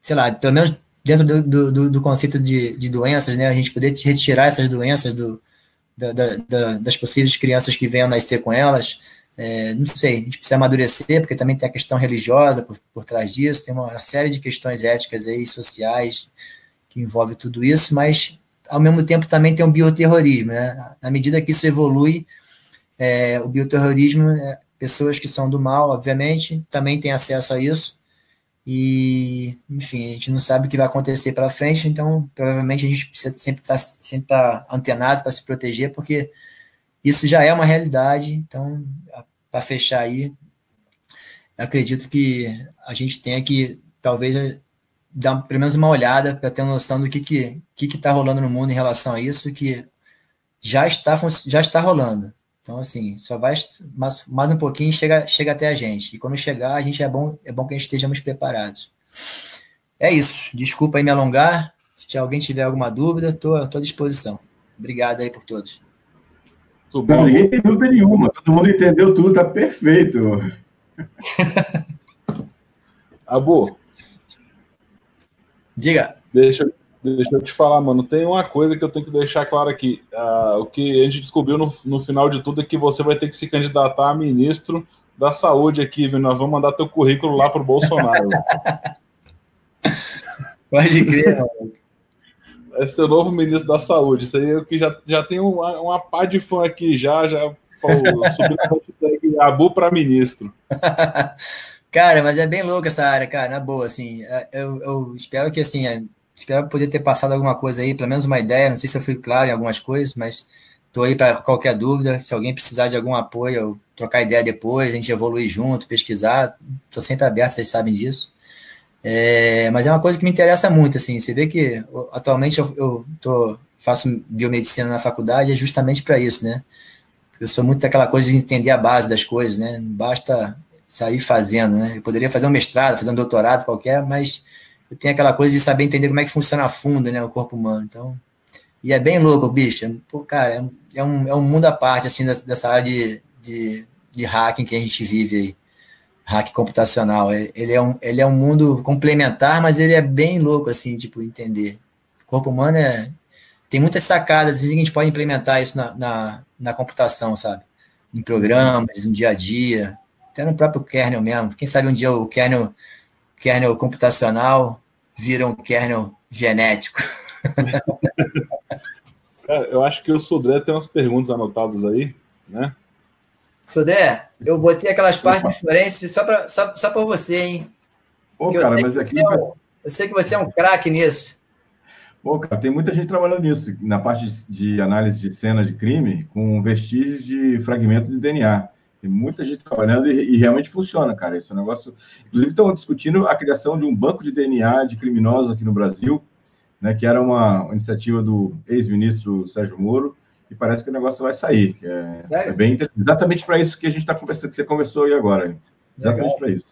sei lá, pelo menos dentro do, do, do conceito de, de, doenças, né? A gente poder retirar essas doenças do, da, da, das possíveis crianças que venham nascer com elas. É, não sei, a gente precisa amadurecer, porque também tem a questão religiosa por, por trás disso, tem uma série de questões éticas aí, sociais, que envolve tudo isso, mas ao mesmo tempo também tem o bioterrorismo, né? Na medida que isso evolui, é, o bioterrorismo, é, pessoas que são do mal, obviamente, também têm acesso a isso, e, enfim, a gente não sabe o que vai acontecer para frente, então provavelmente a gente precisa sempre estar tá, sempre tá antenado para se proteger, porque isso já é uma realidade. Então, para fechar aí, acredito que a gente tenha que talvez dar pelo menos uma olhada para ter uma noção do que que que está rolando no mundo em relação a isso, que já está já está rolando. Então, assim, só vai mais, mais um pouquinho chega, chega até a gente. E quando chegar, a gente é bom, é bom que a gente estejamos preparados. É isso. Desculpa aí me alongar. Se alguém tiver alguma dúvida, estou à disposição. Obrigado aí por todos. Não, ninguém tem dúvida nenhuma. Todo mundo entendeu tudo, está perfeito. Abu. Diga. Deixa, deixa eu te falar, mano. Tem uma coisa que eu tenho que deixar claro aqui. Uh, o que a gente descobriu no, no final de tudo é que você vai ter que se candidatar a ministro da saúde aqui, viu? Nós vamos mandar teu currículo lá pro Bolsonaro. Pode crer, mano é ser o novo ministro da saúde. Isso aí é que já, já tem uma, uma pá de fã aqui, já, já subindo a Abu para ministro. cara, mas é bem louco essa área, cara, na boa, assim. É, eu, eu espero que, assim, é, espero poder ter passado alguma coisa aí, pelo menos uma ideia. Não sei se eu fui claro em algumas coisas, mas estou aí para qualquer dúvida. Se alguém precisar de algum apoio, trocar ideia depois, a gente evoluir junto, pesquisar. Estou sempre aberto, vocês sabem disso. É, mas é uma coisa que me interessa muito, assim, você vê que atualmente eu, eu tô, faço biomedicina na faculdade é justamente para isso, né? Eu sou muito daquela coisa de entender a base das coisas, né? Não basta sair fazendo, né? Eu poderia fazer um mestrado, fazer um doutorado qualquer, mas eu tenho aquela coisa de saber entender como é que funciona a fundo, né, o corpo humano. Então, e é bem louco, bicho. Pô, cara, é, é um, é um mundo à parte, assim, dessa, área de, de, de hacking que a gente vive aí hack computacional. Ele é, um, ele é um mundo complementar, mas ele é bem louco, assim, tipo, entender. O corpo humano é, tem muitas sacadas, que a gente pode implementar isso na, na, na computação, sabe? Em programas, no dia a dia, até no próprio kernel mesmo. Quem sabe um dia o kernel, kernel computacional vira um kernel genético. Cara, eu acho que o Sudré tem umas perguntas anotadas aí, né? Sodré, eu botei aquelas partes diferentes só para só, só por você, hein? Pô, cara, mas aqui. É um, eu sei que você é um craque nisso. Pô, cara, tem muita gente trabalhando nisso, na parte de, de análise de cena de crime, com vestígios de fragmento de DNA. Tem muita gente trabalhando e, e, realmente funciona, cara. Esse é um negócio. Inclusive, estão discutindo a criação de um banco de DNA de criminosos aqui no Brasil, né, que era uma, uma iniciativa do ex-ministro Sérgio Moro, e parece que o negócio vai sair. É, é bem exatamente para isso que a gente está conversando, que você conversou aí agora. Exatamente para isso.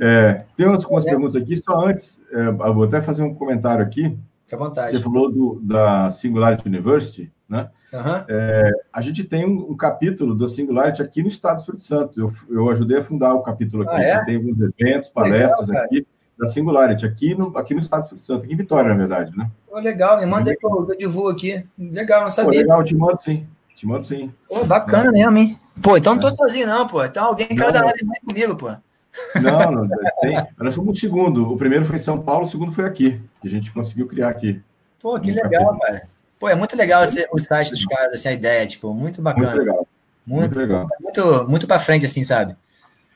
É, tem algumas perguntas aqui, só antes, é, vou até fazer um comentário aqui. Fique à vontade. Você falou do, da Singularity University, né? Uhum. É, a gente tem um, um, capítulo do Singularity aqui no Estado do Espírito Santo. Eu, eu ajudei a fundar o capítulo aqui. Ah, é? Tem alguns eventos, palestras Legal, aqui da Singularity, aqui no, aqui no Estado do Espírito Santo, aqui em Vitória, na verdade, né? Pô, legal, me manda aí que eu, eu divulgo aqui. Legal, não sabia. Pô, legal, te mando sim. Te mando sim. Pô, bacana é. mesmo, hein? Pô, então não tô é. sozinho, não, pô. Então alguém cada área vem comigo, pô. Não, não, tem. Nós fomos o segundo. O primeiro foi em São Paulo, o segundo foi aqui, que a gente conseguiu criar aqui. Pô, que legal, capítulo. cara. Pô, é muito legal esse, o site dos caras, assim, a ideia, tipo, muito bacana. Muito legal. Muito, muito legal. Muito, muito pra frente, assim, sabe?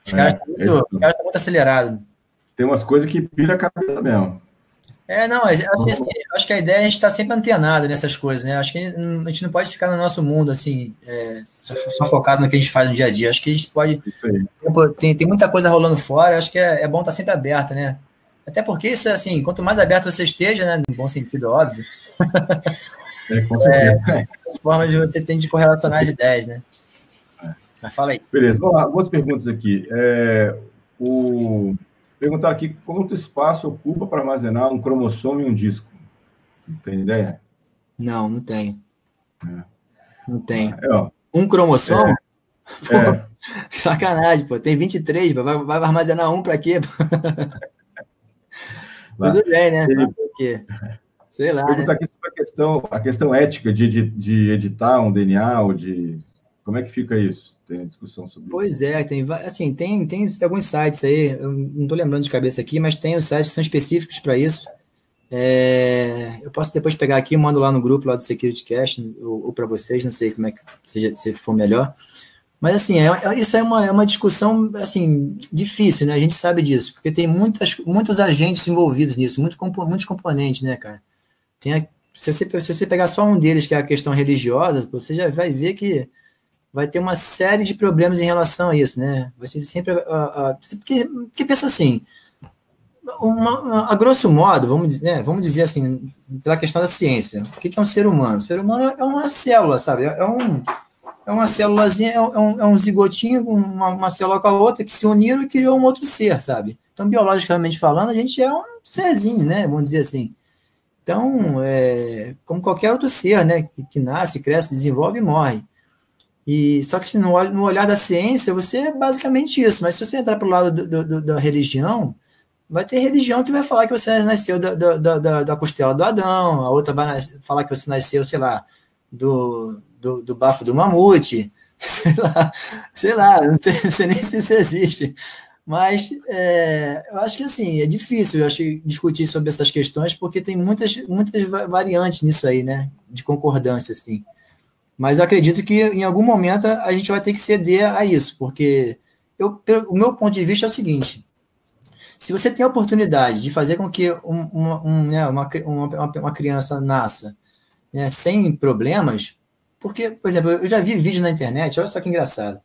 Os caras estão é, muito, é muito acelerados tem umas coisas que pira a cabeça mesmo. É, não, acho, assim, acho que a ideia é a gente estar tá sempre antenado nessas coisas, né? Acho que a gente não pode ficar no nosso mundo, assim, é, só, só, focado no que a gente faz no dia a dia. Acho que a gente pode. Tem, tem muita coisa rolando fora, acho que é, é bom estar tá sempre aberto, né? Até porque isso é assim, quanto mais aberto você esteja, né? No bom sentido, óbvio. É, com certeza. É, formas de você tem de correlacionar as ideias, né? É. Mas fala aí. Beleza, vamos lá, algumas perguntas aqui. É, o Perguntar aqui quanto espaço ocupa para armazenar um cromossomo e um disco? Você tem ideia? Não, não tenho. É. Não tenho. É, Um cromossomo? Pô, é, Sacanagem, pô. Tem 23, pô. vai, vai armazenar um pra quê? Tudo bem, né? Ele-? Sei lá, né? perguntar aqui sobre a questão, a questão ética de, de, de editar um DNA ou de. Como é que fica isso? Tem discussão sobre isso. Pois é, tem, assim, tem, tem alguns sites aí, eu não estou lembrando de cabeça aqui, mas tem os sites que são específicos para isso. É, eu posso depois pegar aqui e mando lá no grupo lá do Security Cast, ou, ou para vocês, não sei como é que seja, se for melhor. Mas assim, é, é- isso é uma, é uma discussão assim, difícil, né? A gente sabe disso, porque tem muitas, muitos agentes envolvidos nisso, muito, muitos componentes, né, cara? Tem a- se, você, se você pegar só um deles, que é a questão religiosa, você já vai ver que vai ter uma série de problemas em relação a isso, né? Ser sempre. a- a- porque, porque pensa assim, uma- uma- a grosso modo, vamos, né, vamos dizer assim, pela questão da ciência, o que que é um ser humano? O ser humano é uma célula, sabe? É, um, é uma célulazinha, é um, é um- é zigotinho, uma, uma célula com a outra, que se uniram e criou um outro ser, sabe? Então, biologicamente falando, a gente é um serzinho, né? Vamos dizer assim. Então, é, como qualquer outro ser, né? Que, que nasce, cresce, desenvolve e morre. E só que no, no olhar da ciência, você é basicamente isso. Mas se você entrar para o lado do- do- da religião, vai ter religião que vai falar que você nasceu da, da, da, da- costela do Adão, a outra vai falar que você nasceu, sei lá, do, do, do bafo do mamute, sei lá, sei lá, não, tem, não sei nem se isso existe. Mas é, eu acho que assim, é difícil eu acho, discutir sobre essas questões, porque tem muitas, muitas va- variantes nisso aí, né? De concordância, assim. Mas eu acredito que em algum momento a gente vai ter que ceder a isso, porque eu, o meu ponto de vista é o seguinte: se você tem a oportunidade de fazer com que um- uma, um, né, uma, uma, uma- criança nasça né, sem problemas, porque, por exemplo, eu já vi vídeo na internet, olha só que engraçado.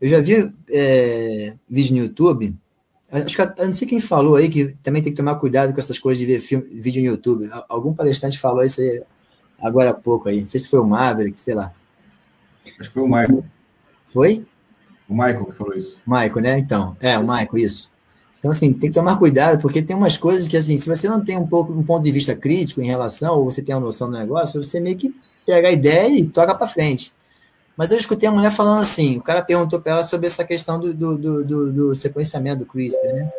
Eu já vi é, vídeo no YouTube, acho que eu não sei quem falou aí que também tem que tomar cuidado com essas coisas de ver filme, vídeo no YouTube. Algum palestrante falou isso aí agora há pouco aí. Não sei se foi o Maverick, sei lá. Acho que foi o Michael. Foi? O Michael que falou isso. Maico, né? Então, é, o Maico, isso. Então, assim, tem que tomar cuidado, porque tem umas coisas que, assim, se você não tem um pouco um ponto de vista crítico em relação, ou você tem uma noção do negócio, você meio que pega a ideia e toca para frente. Mas eu escutei a mulher falando assim, o cara perguntou para ela sobre essa questão do, do, do, do- do sequenciamento do CRISPR, né?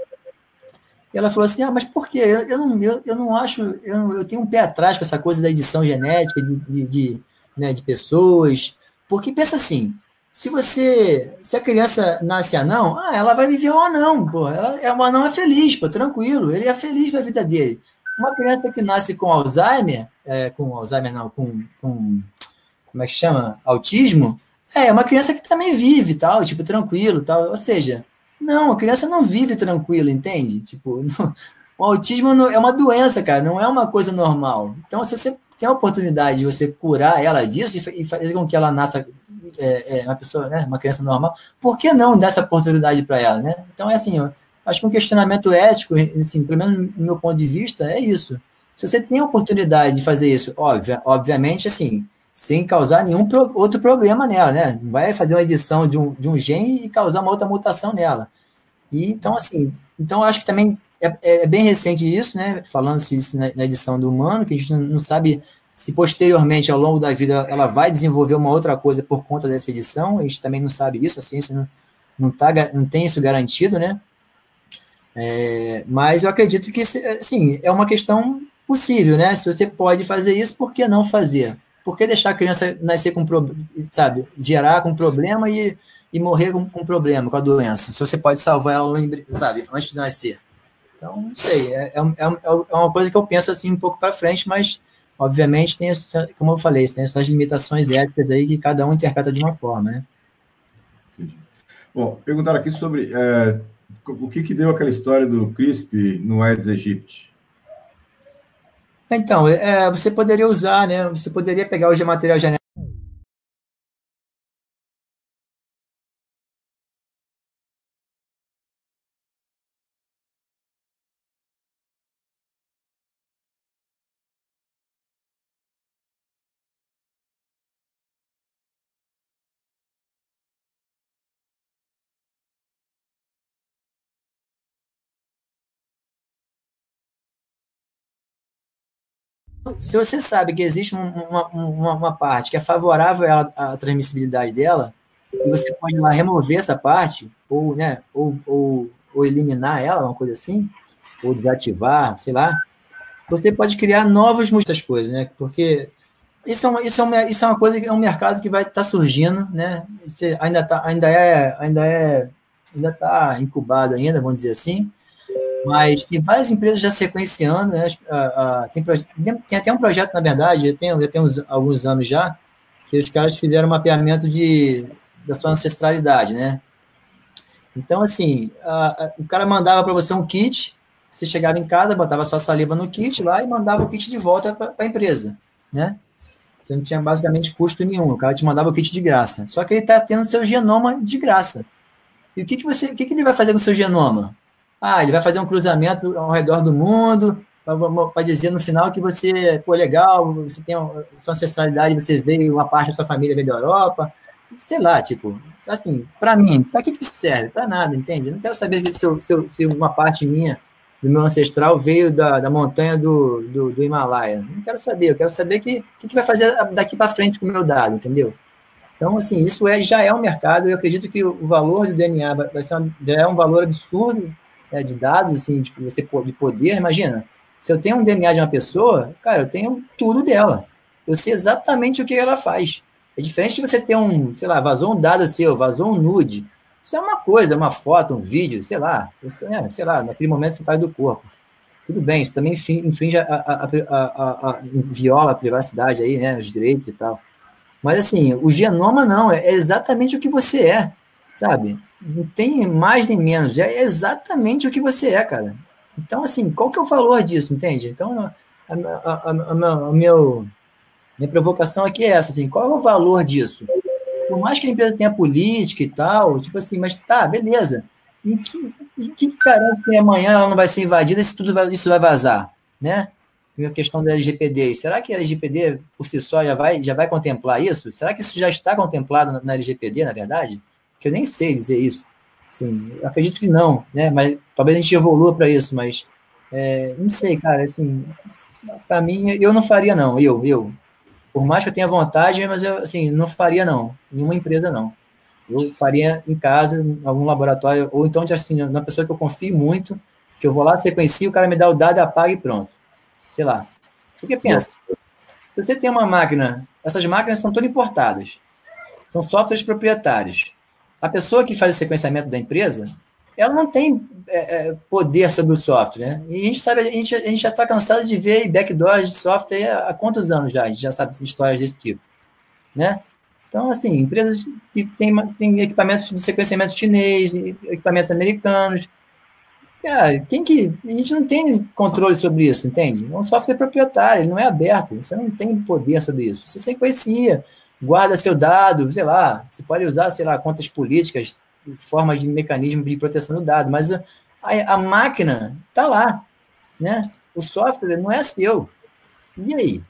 E ela falou assim, ah, mas por quê? Eu, eu, não, eu, eu não acho, eu, eu tenho um pé atrás com essa coisa da edição genética de, de, de, né, de pessoas, porque pensa assim, se você, se a criança nasce anão, ah, ela vai viver um anão, pô. Ela, é um anão é feliz, pô, tranquilo. Ele é feliz na vida dele. Uma criança que nasce com Alzheimer, é, com Alzheimer não, com, com como é que chama? Autismo, é uma criança que também vive, tal, tipo, tranquilo, tal. Ou seja, não, a criança não vive tranquilo, entende? Tipo, não- o autismo não- é uma doença, cara, não é uma coisa normal. Então, se você tem a oportunidade de você curar ela disso e e fazer com que ela nasça é, é, uma pessoa, né, uma criança normal, por que não dar essa oportunidade para ela, né? Então é assim, eu acho que um questionamento ético, assim, pelo menos no meu ponto de vista, é isso. Se você tem a oportunidade de fazer isso, óbvio, obviamente, assim, sem causar nenhum pro- outro problema nela, né? Vai fazer uma edição de um, de um gene e causar uma outra mutação nela. E então, assim, então acho que também é, é bem recente isso, né? Falando-se isso na, na edição do humano, que a gente não, sabe se posteriormente, ao longo da vida, ela vai desenvolver uma outra coisa por conta dessa edição, a gente também não sabe isso, a ciência não, não, tá, não tem isso garantido, né? É, mas eu acredito que, assim, é uma questão possível, né? Se você pode fazer isso, por que não fazer? Por que deixar a criança nascer com, pro- sabe, gerar com problema e, e morrer com, com problema, com a doença? Se você pode salvar ela, sabe, antes de nascer. Então, não sei, é, é, um- é um- é uma coisa que eu penso assim um pouco para frente, mas obviamente tem, essa, como eu falei, tem essas limitações éticas aí que cada um interpreta de uma forma, né? Entendi. Bom, perguntaram aqui sobre é, o que, que deu aquela história do CRISP no Aedes aegypti. Então, é, você poderia usar, né? Você poderia pegar hoje material genético se você sabe que existe um- uma, uma, uma parte que é favorável à, à transmissibilidade dela, e você pode lá remover essa parte, ou, né, ou, ou, ou eliminar ela, uma coisa assim, ou desativar, sei lá, você pode criar novas muitas coisas, né? Porque isso é uma, isso é uma, isso é uma coisa que é um mercado que vai estar surgindo, né? Você ainda tá, ainda é, ainda é, ainda está incubado ainda, vamos dizer assim. Mas tem várias empresas já sequenciando, né? Tem, tem até um projeto, na verdade, já tem, já tem uns, alguns anos já, que os caras fizeram um mapeamento de, da sua ancestralidade, né? Então, assim, a- o cara mandava para você um kit, você chegava em casa, botava sua saliva no kit lá e mandava o kit de volta para a empresa, né? Você não tinha basicamente custo nenhum, o cara te mandava o kit de graça. Só que ele está tendo seu genoma de graça. E o que, que, você, o que, que ele vai fazer com o seu genoma? Ah, ele vai fazer um cruzamento ao redor do mundo para dizer no final que você, pô, legal, você tem sua ancestralidade, você veio, uma parte da sua família veio da Europa, sei lá, tipo, assim, para mim, para que, que serve? Para nada, entende? Eu não quero saber se, se, se uma parte minha, do meu ancestral, veio da, da montanha do, do, do Himalaia. Não quero saber, eu quero saber que- o que, que vai fazer daqui para frente com o meu dado, entendeu? Então, assim, isso é, já é um mercado, eu acredito que o valor do DNA vai, ser uma- já é um valor absurdo né, de dados, assim, de, de poder, imagina, se eu tenho um DNA de uma pessoa, cara, eu tenho tudo dela. Eu sei exatamente o que ela faz. É diferente de você ter um, sei lá, vazou um dado seu, vazou um nude. Isso é uma coisa, uma foto, um vídeo, sei lá. Isso é, sei lá, naquele momento você faz do corpo. Tudo bem, isso também infrin- infringe a, a, a- a- viola a privacidade aí, né, os direitos e tal. Mas assim, o genoma não, é exatamente o que você é, sabe? Não tem mais nem menos, é exatamente o que você é, cara. Então, assim, qual que é o valor disso, entende? Então, a, a, a, a, meu, minha provocação aqui é essa, assim, qual é o valor disso? Por mais que a empresa tenha política e tal, tipo assim, mas tá, beleza. Em que, em que garante se amanhã ela não vai ser invadida se tudo vai, isso vai vazar, né? E a questão da LGPD, será que a LGPD por si só já vai, já vai contemplar isso? Será que isso já está contemplado na, na LGPD, na verdade? Que eu nem sei dizer isso. Assim, acredito que não, né? Mas talvez a gente evolua para isso, mas é, não sei, cara, assim, para mim eu não faria não, eu, eu. Por mais que eu tenha vontade, mas eu assim, não faria não, nenhuma empresa não. Eu faria em casa, em algum laboratório, ou então assim, uma pessoa que eu confio muito, que eu vou lá, sequencio, o cara me dá o dado, apaga e pronto. Sei lá. Porque pensa, se você tem uma máquina, essas máquinas são todas importadas. São softwares proprietários. A pessoa que faz o sequenciamento da empresa, ela não tem é, é, poder sobre o software, né? E a gente sabe, a gente, a gente já está cansado de ver backdoors de software há, quantos anos já? A gente já sabe histórias desse tipo, né? Então, assim, empresas que têm, têm equipamentos de sequenciamento chinês, equipamentos americanos. Cara, quem que. A gente não tem controle sobre isso, entende? É um software proprietário, ele não é aberto, você não tem poder sobre isso. Você sequencia, guarda seu dado, sei lá, você pode usar, sei lá, contas políticas, formas de mecanismo de proteção do dado, mas a, a, máquina está lá, né? O software não é seu. E aí?